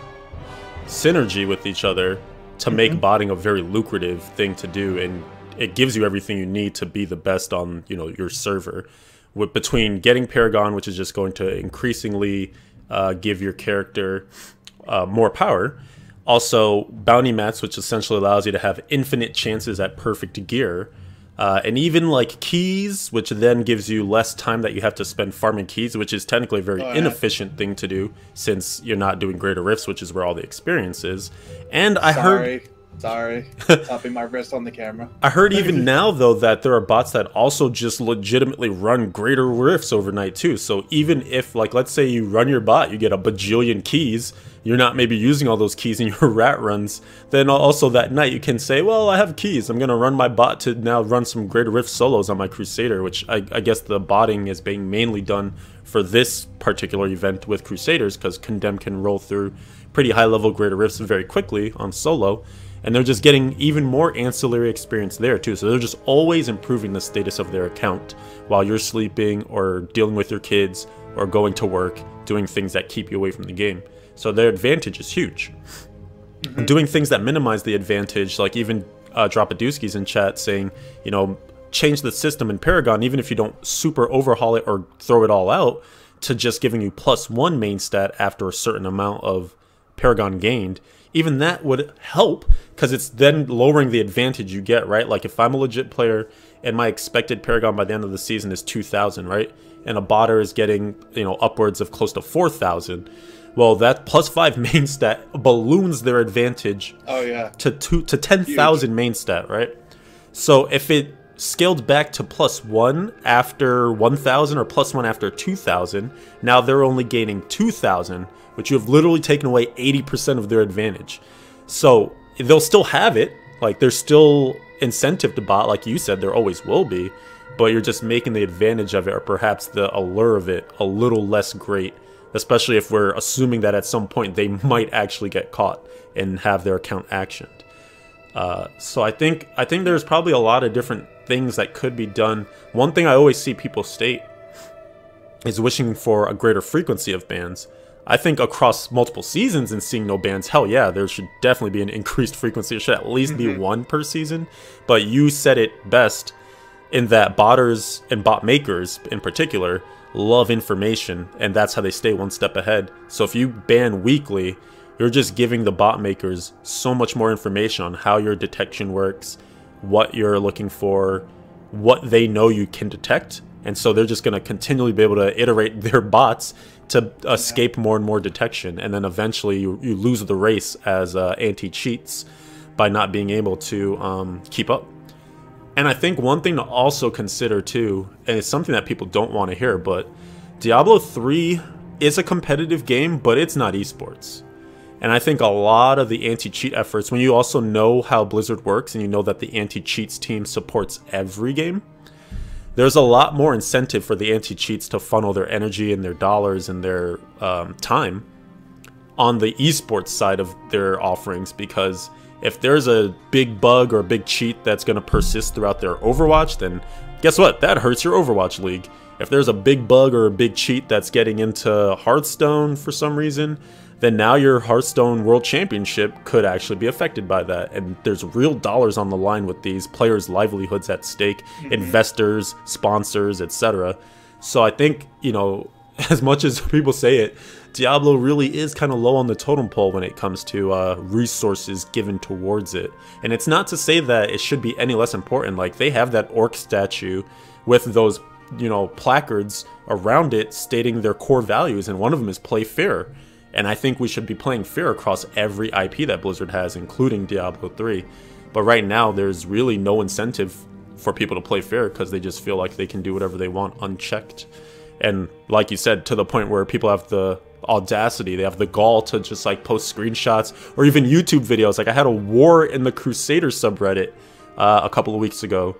synergy with each other to make mm-hmm. botting a very lucrative thing to do, and it gives you everything you need to be the best on you know your server. With between getting Paragon, which is just going to increasingly uh, give your character uh, more power also, bounty mats, which essentially allows you to have infinite chances at perfect gear. Uh, and even like keys, which then gives you less time that you have to spend farming keys, which is technically a very oh, yeah. inefficient thing to do since you're not doing greater rifts, which is where all the experience is. And I Sorry. heard. Sorry, tapping my wrist on the camera. I heard even now though that there are bots that also just legitimately run greater rifts overnight too. So even if like let's say you run your bot, you get a bajillion keys, you're not maybe using all those keys in your rat runs, then also that night you can say, well, I have keys. I'm gonna run my bot to now run some greater rift solos on my Crusader, which I, I guess the botting is being mainly done for this particular event with Crusaders because Condemn can roll through pretty high level greater rifts very quickly on solo and they're just getting even more ancillary experience there too. So they're just always improving the status of their account while you're sleeping or dealing with your kids or going to work, doing things that keep you away from the game. So their advantage is huge. Mm-hmm. Doing things that minimize the advantage, like even uh, Dropadewski's in chat saying, you know, change the system in Paragon, even if you don't super overhaul it or throw it all out, to just giving you plus one main stat after a certain amount of Paragon gained even that would help because it's then lowering the advantage you get, right? Like if I'm a legit player and my expected Paragon by the end of the season is 2,000, right? And a botter is getting, you know, upwards of close to 4,000. Well, that plus five main stat balloons their advantage. Oh yeah. To two to 10,000 main stat, right? So if it scaled back to plus one after 1,000 or plus one after 2,000, now they're only gaining 2,000 but you have literally taken away 80% of their advantage. So they'll still have it. Like there's still incentive to bot, like you said, there always will be, but you're just making the advantage of it or perhaps the allure of it a little less great, especially if we're assuming that at some point they might actually get caught and have their account actioned. Uh, so I think I think there's probably a lot of different things that could be done. One thing I always see people state is wishing for a greater frequency of bans. I think across multiple seasons and seeing no bans, hell yeah, there should definitely be an increased frequency. It should at least mm-hmm. be one per season. But you said it best in that botters and bot makers in particular love information, and that's how they stay one step ahead. So if you ban weekly, you're just giving the bot makers so much more information on how your detection works, what you're looking for, what they know you can detect. And so they're just going to continually be able to iterate their bots to escape more and more detection, and then eventually you, you lose the race as uh, anti cheats by not being able to um, keep up. And I think one thing to also consider too, and it's something that people don't want to hear, but Diablo 3 is a competitive game, but it's not esports. And I think a lot of the anti cheat efforts, when you also know how Blizzard works and you know that the anti cheats team supports every game, there's a lot more incentive for the anti-cheats to funnel their energy and their dollars and their um, time on the esports side of their offerings because if there's a big bug or a big cheat that's going to persist throughout their Overwatch, then guess what? That hurts your Overwatch league. If there's a big bug or a big cheat that's getting into Hearthstone for some reason, then now your Hearthstone World Championship could actually be affected by that. And there's real dollars on the line with these players' livelihoods at stake, mm-hmm. investors, sponsors, etc. So I think, you know, as much as people say it, Diablo really is kind of low on the totem pole when it comes to uh, resources given towards it. And it's not to say that it should be any less important. Like, they have that orc statue with those, you know, placards around it stating their core values, and one of them is play fair. And I think we should be playing fair across every IP that Blizzard has, including Diablo 3. But right now, there's really no incentive for people to play fair because they just feel like they can do whatever they want unchecked. And like you said, to the point where people have the audacity, they have the gall to just like post screenshots or even YouTube videos. Like I had a war in the Crusader subreddit uh, a couple of weeks ago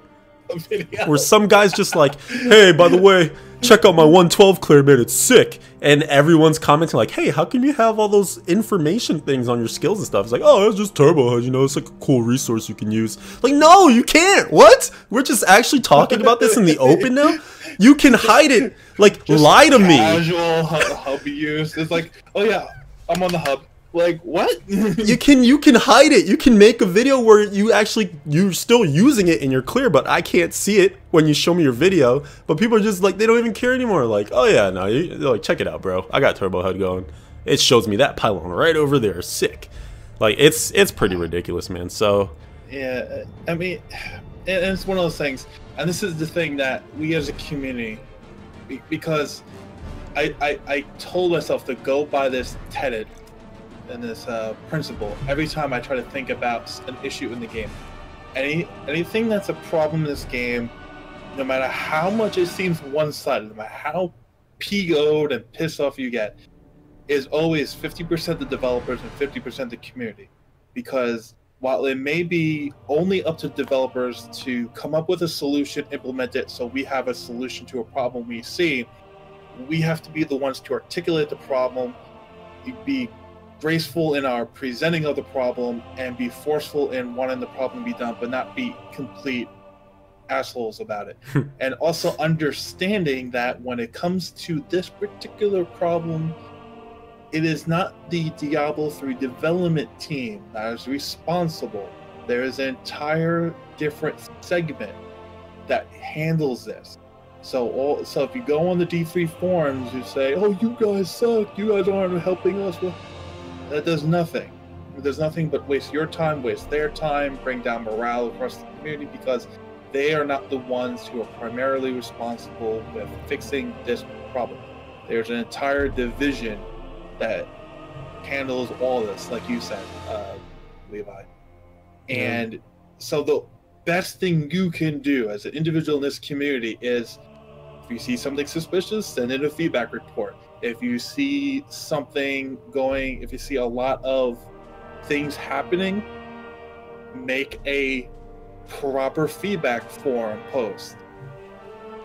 where some guy's just like, hey, by the way, check out my 112 clear, man, it's sick. And everyone's commenting like, hey, how can you have all those information things on your skills and stuff? It's like, oh, it's just Turbo you know, it's like a cool resource you can use. Like, no, you can't. What? We're just actually talking about this in the open now? You can hide it. Like, just lie to casual me. Casual HUD use. It's like, oh yeah, I'm on the HUD like what? You can you can hide it. You can make a video where you actually you're still using it and you're clear but i can't see it when you show me your video. But people are just like they don't even care anymore. Like oh yeah no you, like check it out bro. I got turbo HUD going. It shows me that pylon right over there. Sick. Like it's it's pretty ridiculous man. So yeah i mean and it's one of those things. And this is the thing that we as a community because I, I, I told myself to go by this tenet in this uh, principle every time I try to think about an issue in the game. Any anything that's a problem in this game, no matter how much it seems one-sided, no matter how PO'd and pissed off you get, is always 50% the developers and 50% the community. Because while it may be only up to developers to come up with a solution, implement it, so we have a solution to a problem we see, we have to be the ones to articulate the problem, be graceful in our presenting of the problem, and be forceful in wanting the problem to be done, but not be complete assholes about it. Hmm. and also understanding that when it comes to this particular problem, it is not the Diablo 3 development team that is responsible. There is an entire different segment that handles this. So all so if you go on the D3 forums, you say, "Oh, you guys suck. You guys aren't helping us." Well, that does nothing. There's nothing but waste your time, waste their time, bring down morale across the community because they are not the ones who are primarily responsible with fixing this problem. There's an entire division that handles all this, like you said, uh, Levi. And so the best thing you can do as an individual in this community is if you see something suspicious, send in a feedback report. If you see something going, if you see a lot of things happening, make a proper feedback form post.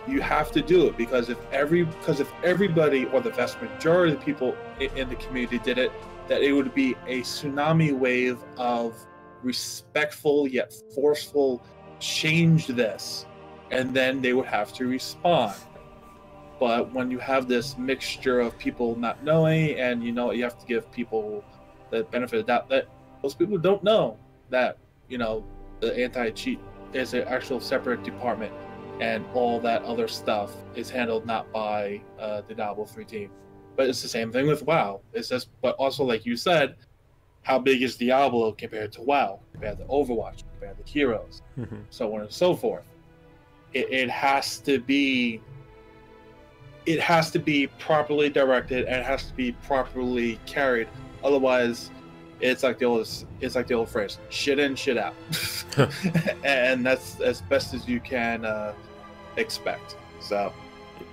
You have to do it because if every because if everybody or the vast majority of the people in the community did it that it would be a tsunami wave of respectful yet forceful change this. And then they would have to respond but when you have this mixture of people not knowing and you know you have to give people the benefit of doubt that most people don't know that you know the anti-cheat is an actual separate department and all that other stuff is handled not by uh, the Diablo 3 team. But it's the same thing with WoW. It's just, but also like you said, how big is Diablo compared to WoW, compared to Overwatch, compared to Heroes, mm-hmm. so on and so forth. It, it has to be, it has to be properly directed and it has to be properly carried. Otherwise, it's like the old it's like the old phrase shit in shit out. And that's as best as you can uh, expect. So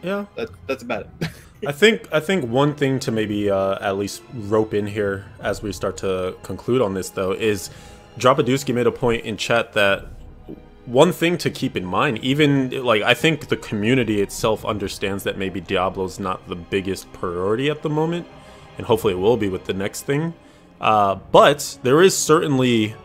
yeah. that, that's about it. I think i think one thing to maybe uh, at least rope in here as we start to conclude on this though is Dropadusky made a point in chat that one thing to keep in mind even like i think the community itself understands that maybe diablo's not the biggest priority at the moment and hopefully it will be with the next thing uh, but there is certainly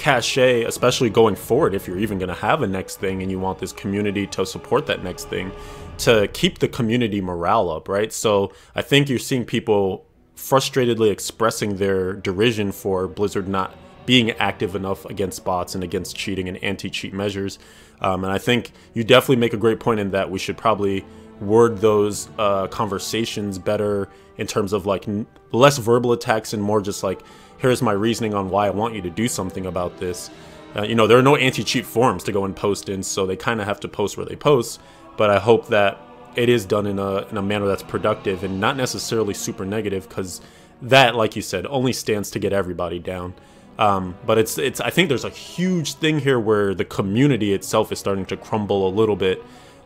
cachet, especially going forward, if you're even going to have a next thing and you want this community to support that next thing, to keep the community morale up, right? So I think you're seeing people frustratedly expressing their derision for Blizzard not being active enough against bots and against cheating and anti-cheat measures. Um, and I think you definitely make a great point in that we should probably word those uh, conversations better in terms of like less verbal attacks and more just like here's my reasoning on why I want you to do something about this. Uh, you know, there are no anti-cheat forums to go and post in, so they kind of have to post where they post. But I hope that it is done in a in a manner that's productive and not necessarily super negative, because that, like you said, only stands to get everybody down. Um, but it's it's I think there's a huge thing here where the community itself is starting to crumble a little bit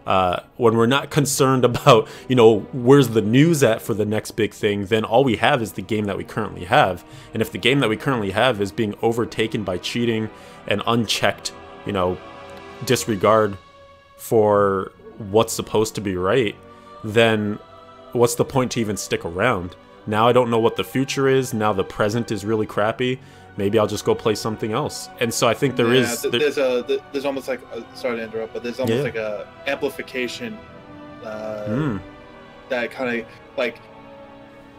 uh, when we're not concerned about, you know, where's the news at for the next big thing, then all we have is the game that we currently have. And if the game that we currently have is being overtaken by cheating and unchecked, you know, disregard for what's supposed to be right, then what's the point to even stick around? Now I don't know what the future is. Now the present is really crappy maybe I'll just go play something else. And so I think there yeah, is. Th- there's a there's almost like a, sorry to interrupt, but there's almost yeah. like a amplification uh, mm. that kind of like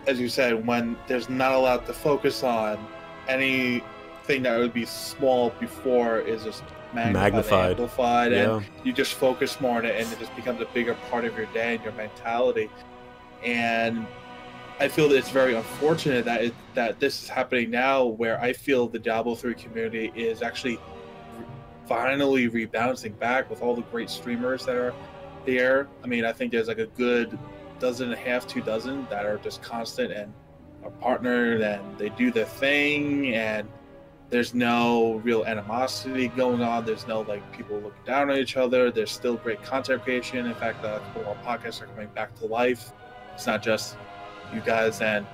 as you said when there's not a lot to focus on anything that would be small before is just magnified, magnified. amplified yeah. and you just focus more on it and it just becomes a bigger part of your day and your mentality and I feel that it's very unfortunate that it, that this is happening now, where I feel the Diablo 3 community is actually finally rebounding back with all the great streamers that are there. I mean, I think there's like a good dozen and a half, two dozen that are just constant and are partnered and they do their thing and there's no real animosity going on. There's no like people looking down on each other. There's still great content creation. In fact, uh, our podcasts are coming back to life. It's not just you guys and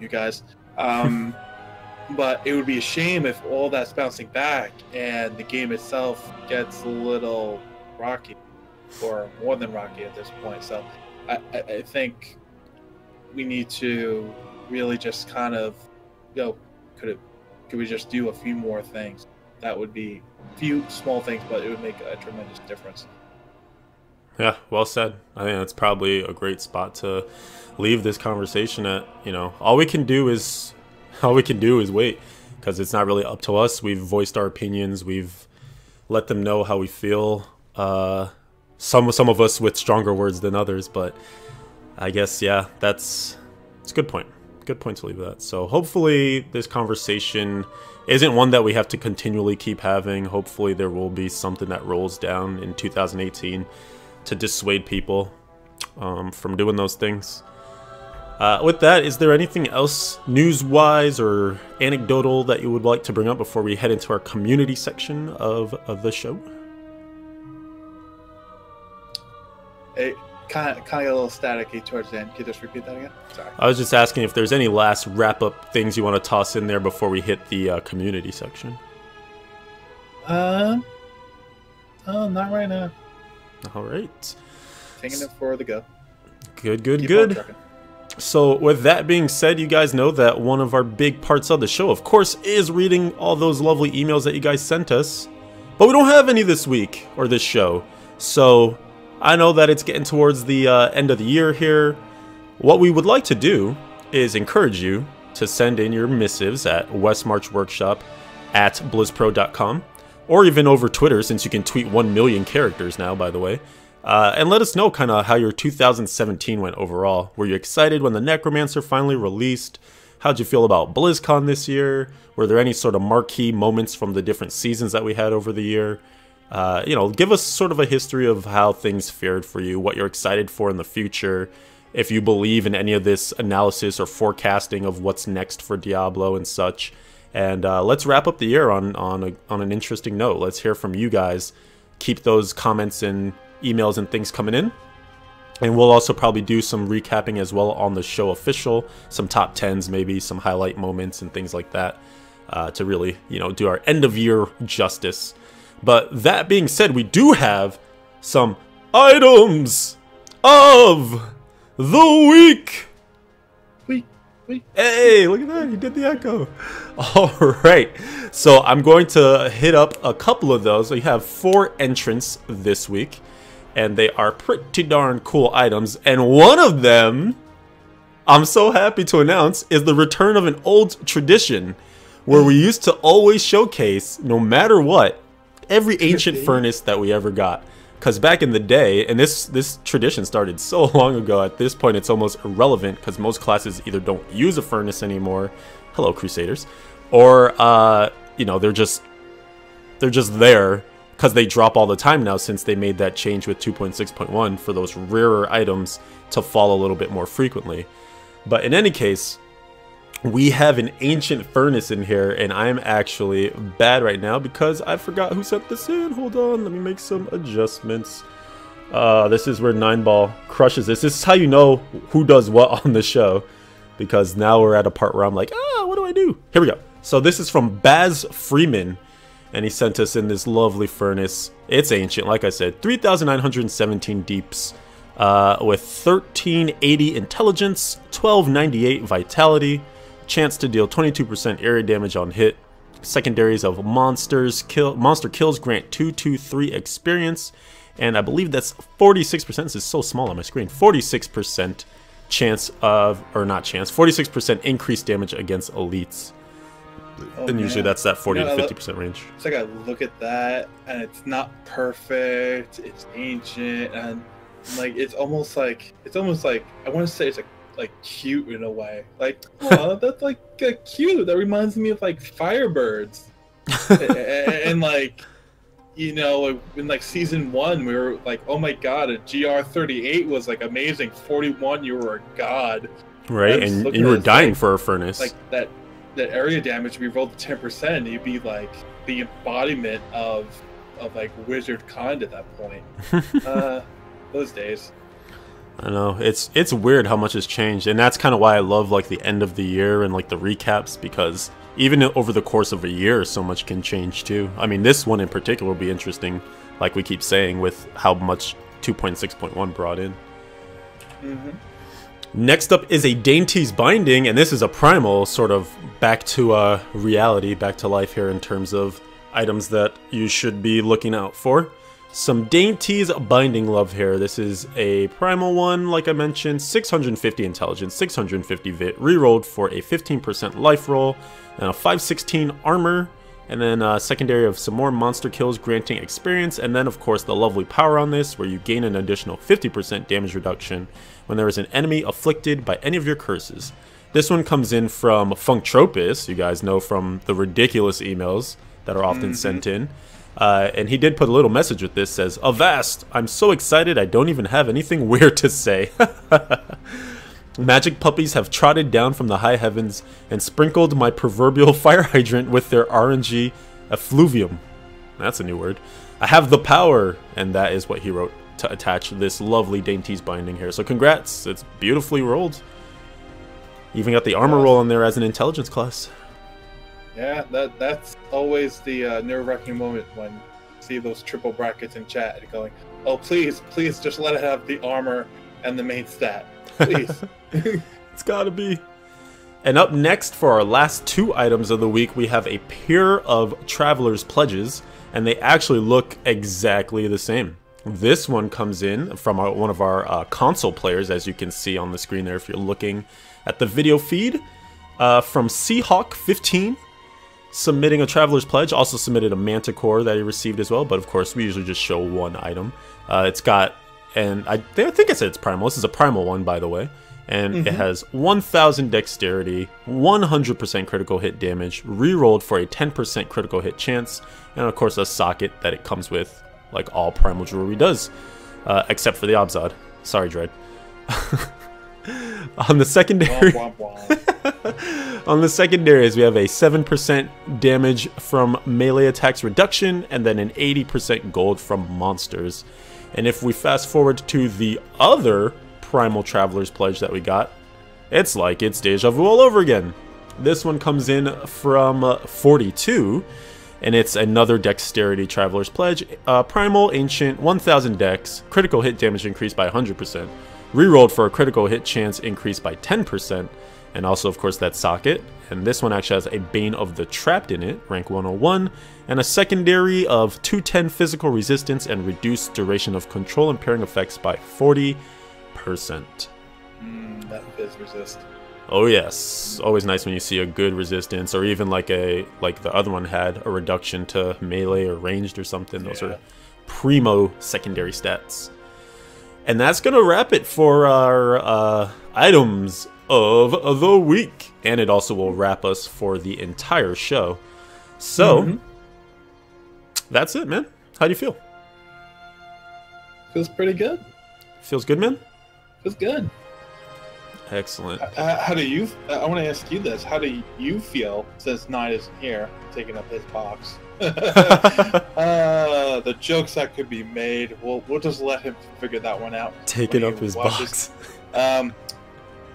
you guys. Um, but it would be a shame if all that's bouncing back and the game itself gets a little rocky or more than rocky at this point. So I, I think we need to really just kind of go, could it could we just do a few more things? That would be few small things, but it would make a tremendous difference. Yeah, well said. I think that's probably a great spot to leave this conversation at. You know, all we can do is all we can do is wait because it's not really up to us. We've voiced our opinions. We've let them know how we feel. Uh, some some of us with stronger words than others, but I guess yeah, that's it's a good point good point to leave that. So hopefully this conversation isn't one that we have to continually keep having. Hopefully there will be something that rolls down in 2018 to dissuade people um, from doing those things. Uh, with that, is there anything else news-wise or anecdotal that you would like to bring up before we head into our community section of, of the show? Hey, kind of, kind of a little staticky towards the end. Can you just repeat that again? Sorry. I was just asking if there's any last wrap up things you want to toss in there before we hit the uh, community section. Uh, oh, not right now. All right. Taking it for the go. Good, good, Keep good. So, with that being said, you guys know that one of our big parts of the show, of course, is reading all those lovely emails that you guys sent us. But we don't have any this week or this show. So, I know that it's getting towards the uh, end of the year here. What we would like to do is encourage you to send in your missives at westmarchworkshop at blizzpro.com or even over Twitter since you can tweet 1 million characters now, by the way. Uh, and let us know kind of how your 2017 went overall. Were you excited when the Necromancer finally released? How'd you feel about BlizzCon this year? Were there any sort of marquee moments from the different seasons that we had over the year? Uh, you know, give us sort of a history of how things fared for you, what you're excited for in the future, if you believe in any of this analysis or forecasting of what's next for Diablo and such. And uh, let's wrap up the year on on a, on an interesting note. Let's hear from you guys. Keep those comments and emails and things coming in. And we'll also probably do some recapping as well on the show official, some top tens, maybe some highlight moments and things like that, uh, to really you know do our end of year justice. But that being said, we do have some items of the week. Hey, look at that. He did the echo. All right. So I'm going to hit up a couple of those. We have four entrants this week, and they are pretty darn cool items. And one of them, I'm so happy to announce, is the return of an old tradition where we used to always showcase, no matter what, every ancient furnace that we ever got. Because back in the day, and this this tradition started so long ago. At this point, it's almost irrelevant because most classes either don't use a furnace anymore. Hello, Crusaders, or uh, you know they're just they're just there because they drop all the time now since they made that change with 2.6.1 for those rarer items to fall a little bit more frequently. But in any case, we have an ancient furnace in here and I'm actually bad right now because I forgot who sent this in. Hold on, let me make some adjustments. Uh, this is where Nineball crushes this. This is how you know who does what on the show because now we're at a part where I'm like, ah, what do I do? Here we go. So this is from Baz Freeman and he sent us in this lovely furnace. It's ancient, like I said, 3,917 deeps uh, with 1380 intelligence, 1298 vitality, chance to deal 22% area damage on hit. Secondaries of monsters kill monster kills grant 223 experience, and I believe that's 46%. This is so small on my screen. 46% chance of, or not chance, 46% increased damage against elites. Oh, and usually man. that's that 40 you know, to 50% look, range. It's like I look at that and it's not perfect, it's ancient, and like it's almost like it's almost like I want to say it's like like cute in a way. Like, oh, that's like uh, cute. That reminds me of like Firebirds, and, and, like you know, in like season one, we were like, oh my god, a GR38 was like amazing. 41, you were a god. Right, and, and you were dying like, for a furnace. Like that, that area damage. We rolled 10%, you'd be like the embodiment of of like wizard kind at that point. uh, those days. I know it's it's weird how much has changed, and that's kind of why I love like the end of the year and like the recaps because even over the course of a year, so much can change too. I mean, this one in particular will be interesting, like we keep saying, with how much 2.6.1 brought in. Mm-hmm. Next up is a Dayntee's binding, and this is a primal, sort of back to uh, reality, back to life here in terms of items that you should be looking out for. Some Dayntee's Binding Love here. This is a primal one, like I mentioned, 650 intelligence, 650 vit, rerolled for a 15% life roll, and a 516 armor, and then a secondary of some more monster kills granting experience, and then of course the lovely power on this where you gain an additional 50% damage reduction when there is an enemy afflicted by any of your curses. This one comes in from Funktropus, you guys know from the ridiculous emails that are often mm -hmm. sent in. Uh, and he did put a little message with this says, Avast! I'm so excited I don't even have anything weird to say. Magic puppies have trotted down from the high heavens and sprinkled my proverbial fire hydrant with their RNG effluvium. That's a new word. I have the power, and that is what he wrote to attach this lovely Dayntee's binding here. So congrats, it's beautifully rolled. Even got the armor roll in there as an intelligence class. Yeah, that that's always the uh, nerve-wracking moment when you see those triple brackets in chat and going, "Oh, please, please, just let it have the armor and the main stat, please." it's gotta be. And up next for our last two items of the week, we have a pair of Traveler's Pledges, and they actually look exactly the same. This one comes in from our, one of our uh, console players, as you can see on the screen there if you're looking at the video feed, uh, from Seahawk15 submitting a Traveler's Pledge. Also submitted a Manticore that he received as well, but of course we usually just show one item. Uh, it's got, and I, I think I said it's Primal. This is a Primal one, by the way. And mm -hmm. it mm-hmm. has 1000 dexterity, 100% critical hit damage, rerolled for a 10% critical hit chance, and of course a socket that it comes with, like all Primal Jewelry does, uh, except for the Abzad. Sorry, Dread. On the secondary, on the secondaries, we have a 7% damage from melee attacks reduction, and then an 80% gold from monsters. And if we fast forward to the other Primal Traveler's Pledge that we got, it's like it's deja vu all over again. This one comes in from 42, and it's another Dexterity Traveler's Pledge. Uh, Primal, Ancient, 1000 Dex, critical hit damage increased by 100% rerolled for a critical hit chance increased by 10%, and also, of course, that socket. And this one actually has a Bane of the Trapped in it, rank 101, and a secondary of 210 physical resistance and reduced duration of control impairing effects by 40%. Mm, that is resist. Oh yes, always nice when you see a good resistance, or even like a like the other one had a reduction to melee or ranged or something. Those yeah. are primo secondary stats. And that's going to wrap it for our uh, items of the week. And it also will wrap us for the entire show. So, mm -hmm. that's it, man. How do you feel? Feels pretty good. Feels good, man? Feels good. Excellent. Uh, how do you? I want to ask you this. How do you feel since Nine isn't here, taking up his box? uh, the jokes that could be made. We'll we'll just let him figure that one out. Taking up his watches. box. Um,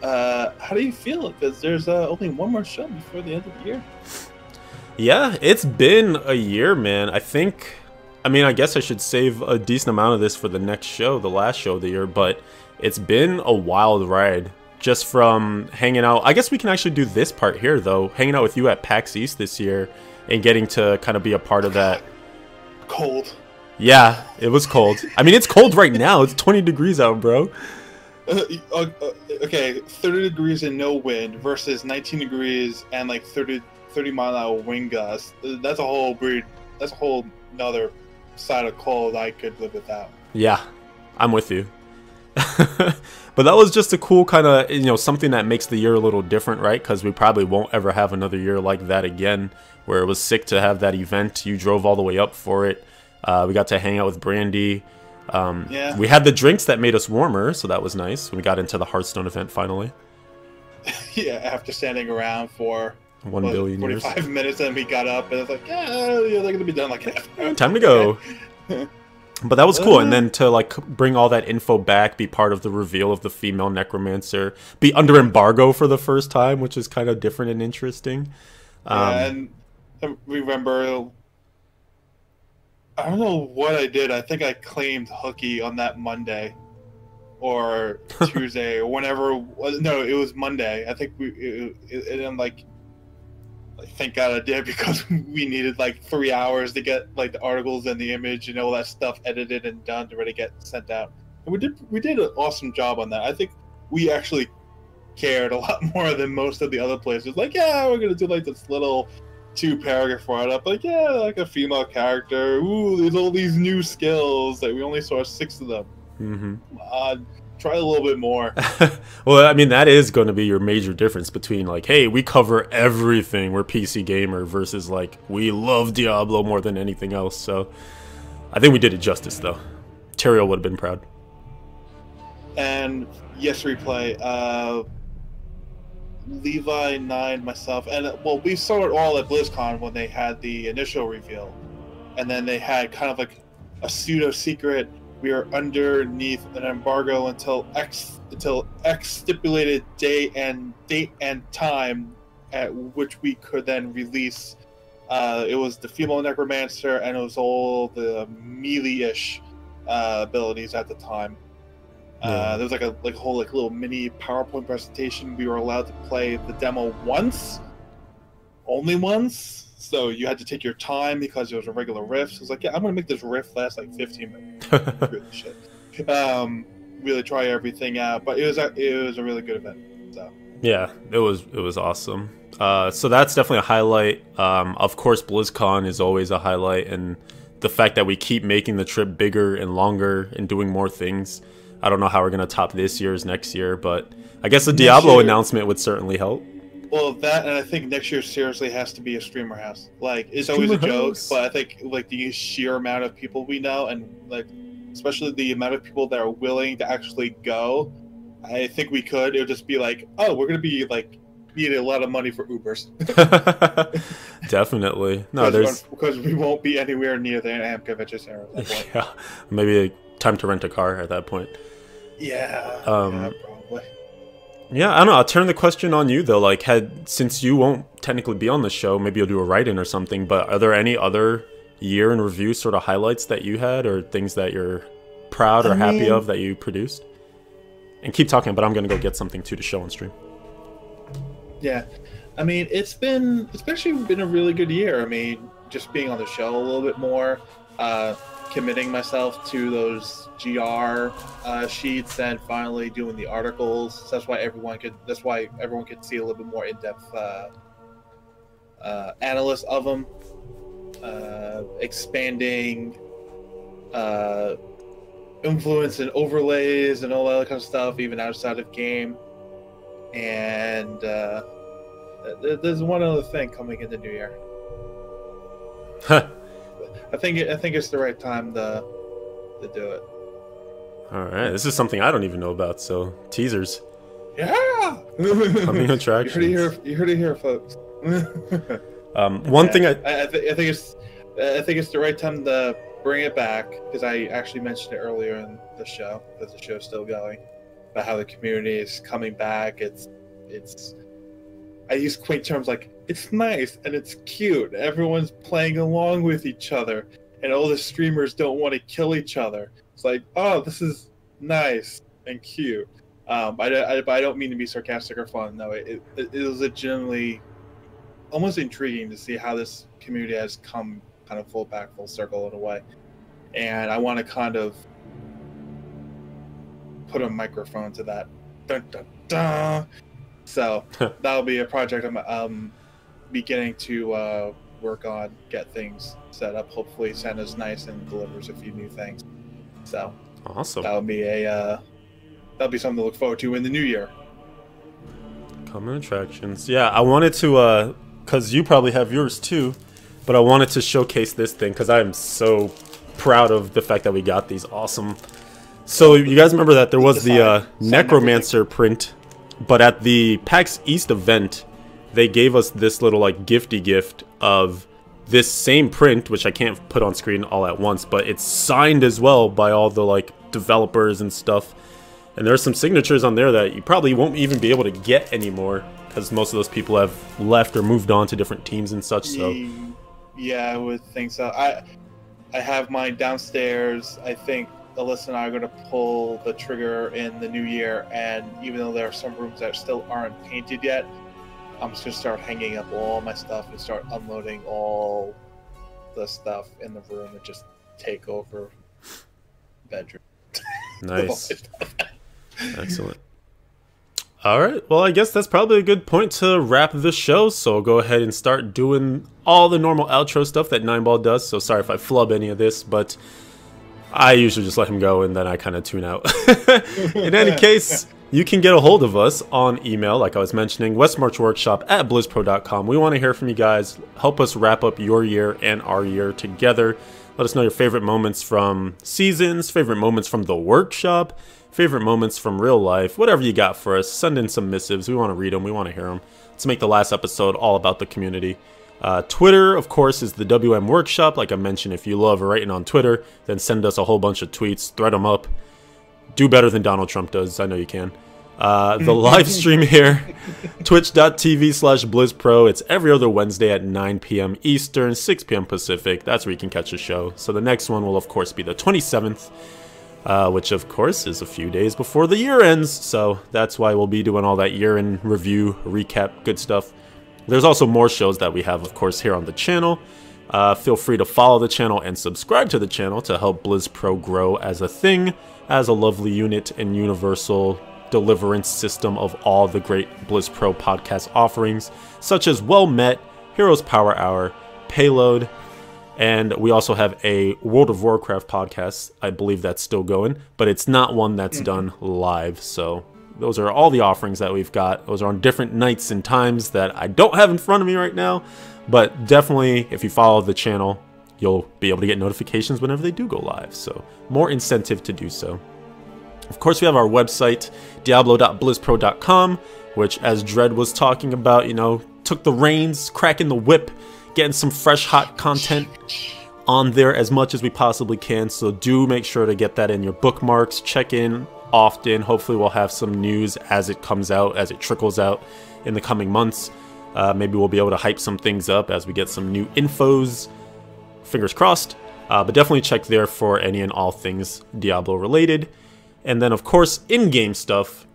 uh, how do you feel? Because there's uh, only one more show before the end of the year. Yeah, it's been a year, man. I think. I mean, I guess I should save a decent amount of this for the next show, the last show of the year. But it's been a wild ride just from hanging out. I guess we can actually do this part here, though. Hanging out with you at PAX East this year and getting to kind of be a part of that. Cold. Yeah, it was cold. I mean, it's cold right now. It's 20 degrees out, bro. Uh, uh, uh, okay, 30 degrees and no wind versus 19 degrees and like 30, 30 mile an hour wind gusts. That's a whole breed. That's a whole another side of cold I could live without. Yeah, I'm with you. but that was just a cool kind of you know something that makes the year a little different right because we probably won't ever have another year like that again where it was sick to have that event you drove all the way up for it Uh, we got to hang out with Brandy. Um, Yeah. We had the drinks that made us warmer, so that was nice. When we got into the Hearthstone event finally. yeah, after standing around for One what, billion years. 45 minutes, and we got up, and it's like, yeah, they're gonna be done like half. Time to go. But that was cool, and Uh. then to like bring all that info back, be part of the reveal of the female necromancer, be under embargo for the first time, which is kind of different and interesting. Um, Yeah, and I remember, I don't know what I did. I think I claimed Hooky on that Monday or Tuesday or whenever. No, it was Monday. I think we, it, it, and like, like, thank God I did because we needed like three hours to get like the articles and the image and all that stuff edited and done to to get sent out. And we did we did an awesome job on that. I think we actually cared a lot more than most of the other places. Like, yeah, we're gonna do like this little two paragraph write up. Like, yeah, like a female character. Ooh, there's all these new skills that we only saw six of them. mm-hmm. On, try a little bit more. well, I mean, that is going to be your major difference between like, hey, we cover everything. We're PC gamer versus like we love Diablo more than anything else. So, I think we did it justice though. Terrio would have been proud. and yes, replay. Uh, Levi nine, myself, and uh, well, we saw it all at BlizzCon when they had the initial reveal, and then they had kind of like a pseudo secret. We are underneath an embargo until X until X stipulated day and date and time at which we could then release. Uh, it was the female necromancer, and it was all the melee-ish uh, abilities at the time. Uh, there was like a like whole like little mini PowerPoint presentation. We were allowed to play the demo once, only once. So you had to take your time because it was a regular rift. So it was like, yeah, I'm gonna make this rift last like 15 minutes. This shit. Um, really try everything out. But it was a, it was a really good event. So Yeah, it was it was awesome. Uh, so that's definitely a highlight. Um, of course, BlizzCon is always a highlight, and the fact that we keep making the trip bigger and longer and doing more things. I don't know how we're gonna top this year's next year, but I guess the Diablo year- announcement would certainly help. well, that and I think next year seriously has to be a streamer house. Like it's always a joke, house. but I think like the sheer amount of people we know and like especially the amount of people that are willing to actually go, I think we could. It would just be like, oh, we're gonna be like needing a lot of money for Ubers. definitely. No, there's because we won't be anywhere near the AMP convention center. At that point. yeah, maybe time to rent a car at that point. Yeah, Um, yeah, probably. Yeah, I don't know. I'll turn the question on you though. Like, had since you won't technically be on the show, maybe you'll do a write-in or something. But are there any other year in review sort of highlights that you had, or things that you're proud or I happy mean- of that you produced? And keep talking, but I'm gonna go get something too to show on stream. Yeah, I mean, it's been it's actually been a really good year. I mean, just being on the show a little bit more, uh, committing myself to those GR uh, sheets, and finally doing the articles. That's why everyone could. That's why everyone could see a little bit more in depth uh, uh, analysis of them. Uh, expanding uh, influence and overlays and all that kind of stuff, even outside of game. And uh, th- there's one other thing coming in the new year. I think it, I think it's the right time to to do it. All right, this is something I don't even know about. So teasers, Yeah. coming attractions. you heard it here. You heard it here, folks. Um, one thing I I, I, th- I think it's I think it's the right time to bring it back because I actually mentioned it earlier in the show because the show's still going about how the community is coming back. It's it's I use quaint terms like it's nice and it's cute. Everyone's playing along with each other, and all the streamers don't want to kill each other. It's like, oh, this is nice and cute. Um, I, I, I don't mean to be sarcastic or fun. No, it, it, it was legitimately almost intriguing to see how this community has come kind of full back, full circle in a way. And I want to kind of put a microphone to that. Dun, dun, dun. So that'll be a project I'm um, beginning to uh, work on, get things set up. Hopefully, Santa's nice and delivers a few new things. So awesome that'll be a uh, that'll be something to look forward to in the new year. common attractions. Yeah, I wanted to, uh, cause you probably have yours too, but I wanted to showcase this thing because I'm so proud of the fact that we got these awesome. So you guys remember that there was the uh, Necromancer print, but at the PAX East event, they gave us this little like gifty gift of this same print, which I can't put on screen all at once, but it's signed as well by all the like developers and stuff. And there's some signatures on there that you probably won't even be able to get anymore because most of those people have left or moved on to different teams and such. So yeah, I would think so. I I have mine downstairs. I think Alyssa and I are going to pull the trigger in the new year, and even though there are some rooms that still aren't painted yet, I'm just gonna start hanging up all my stuff and start unloading all the stuff in the room and just take over bedroom. Nice. Excellent. All right. Well, I guess that's probably a good point to wrap the show. So I'll go ahead and start doing all the normal outro stuff that Nineball does. So sorry if I flub any of this, but I usually just let him go and then I kind of tune out. In any case, you can get a hold of us on email, like I was mentioning, westmarchworkshop at blizzpro.com. We want to hear from you guys. Help us wrap up your year and our year together. Let us know your favorite moments from seasons, favorite moments from the workshop, favorite moments from real life, whatever you got for us. Send in some missives. We want to read them. We want to hear them. Let's make the last episode all about the community. Uh, Twitter, of course, is the WM Workshop. Like I mentioned, if you love writing on Twitter, then send us a whole bunch of tweets, thread them up. Do better than Donald Trump does. I know you can. Uh, the live stream here, twitch.tv slash blizzpro. It's every other Wednesday at 9 p.m. Eastern, 6 p.m. Pacific. That's where you can catch the show. So the next one will, of course, be the 27th, uh, which, of course, is a few days before the year ends. So that's why we'll be doing all that year in review, recap, good stuff. There's also more shows that we have, of course, here on the channel. Uh, feel free to follow the channel and subscribe to the channel to help BlizzPro grow as a thing, as a lovely unit and universal deliverance system of all the great BlizzPro podcast offerings, such as Well Met, Heroes Power Hour, Payload, and we also have a World of Warcraft podcast. I believe that's still going, but it's not one that's done live. So those are all the offerings that we've got. Those are on different nights and times that I don't have in front of me right now. But definitely, if you follow the channel, you'll be able to get notifications whenever they do go live. So more incentive to do so. Of course, we have our website, diablo.blizzpro.com, which, as Dread was talking about, you know, took the reins, cracking the whip, getting some fresh, hot content on there as much as we possibly can. So do make sure to get that in your bookmarks. Check in often. Hopefully, we'll have some news as it comes out, as it trickles out in the coming months. Uh, maybe we'll be able to hype some things up as we get some new infos. Fingers crossed. Uh, but definitely check there for any and all things Diablo related. And then, of course, in-game stuff.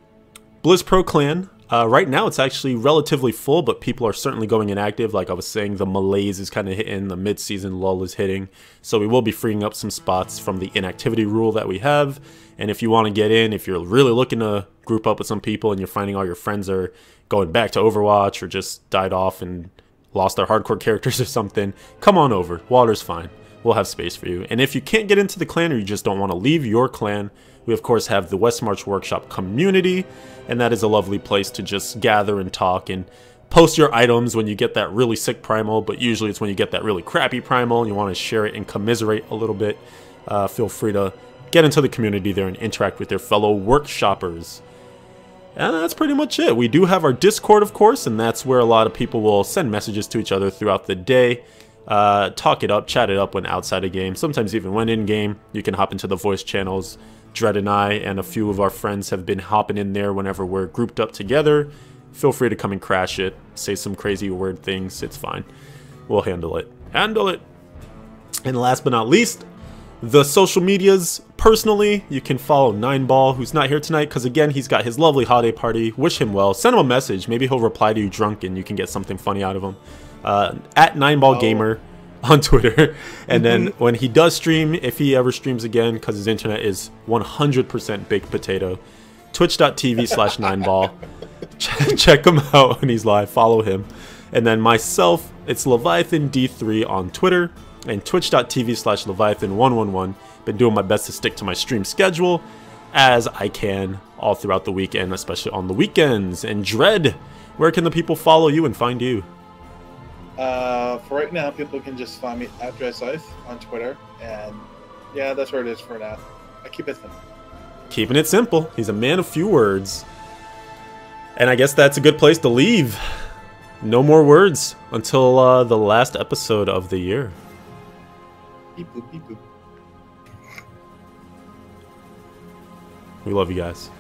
BlizzPro Clan. Uh, right now, it's actually relatively full, but people are certainly going inactive. Like I was saying, the malaise is kind of hitting, the mid-season lull is hitting. So we will be freeing up some spots from the inactivity rule that we have. And if you want to get in, if you're really looking to group up with some people and you're finding all your friends are going back to Overwatch or just died off and lost their hardcore characters or something, come on over. Water's fine. We'll have space for you. And if you can't get into the clan or you just don't want to leave your clan, we of course have the Westmarch Workshop community, and that is a lovely place to just gather and talk and post your items when you get that really sick primal, but usually it's when you get that really crappy primal and you want to share it and commiserate a little bit. Uh, feel free to get into the community there and interact with their fellow workshoppers. And that's pretty much it. We do have our Discord, of course, and that's where a lot of people will send messages to each other throughout the day. Uh, talk it up, chat it up when outside a game. Sometimes even when in game, you can hop into the voice channels, Dread and I and a few of our friends have been hopping in there whenever we're grouped up together. Feel free to come and crash it, say some crazy weird things, it's fine. We'll handle it. Handle it! And last but not least, the social medias. Personally, you can follow Nineball, who's not here tonight because, again, he's got his lovely holiday party. Wish him well. Send him a message. Maybe he'll reply to you drunk and you can get something funny out of him. Uh, at Nineball oh. Gamer on Twitter. And then mm-hmm. when he does stream, if he ever streams again, because his internet is 100% baked potato, twitch.tv slash nineball. Check him out when he's live. Follow him. And then myself, it's Leviathan D3 on Twitter and twitch.tv slash Leviathan111. Been doing my best to stick to my stream schedule as I can all throughout the weekend, especially on the weekends. And Dread, where can the people follow you and find you? Uh, for right now, people can just find me at Dredscythe on Twitter, and Yeah, that's where it is for now. I keep it simple. Keeping it simple. He's a man of few words. And I guess that's a good place to leave. No more words until uh, the last episode of the year. Beep boop, beep boop. We love you guys.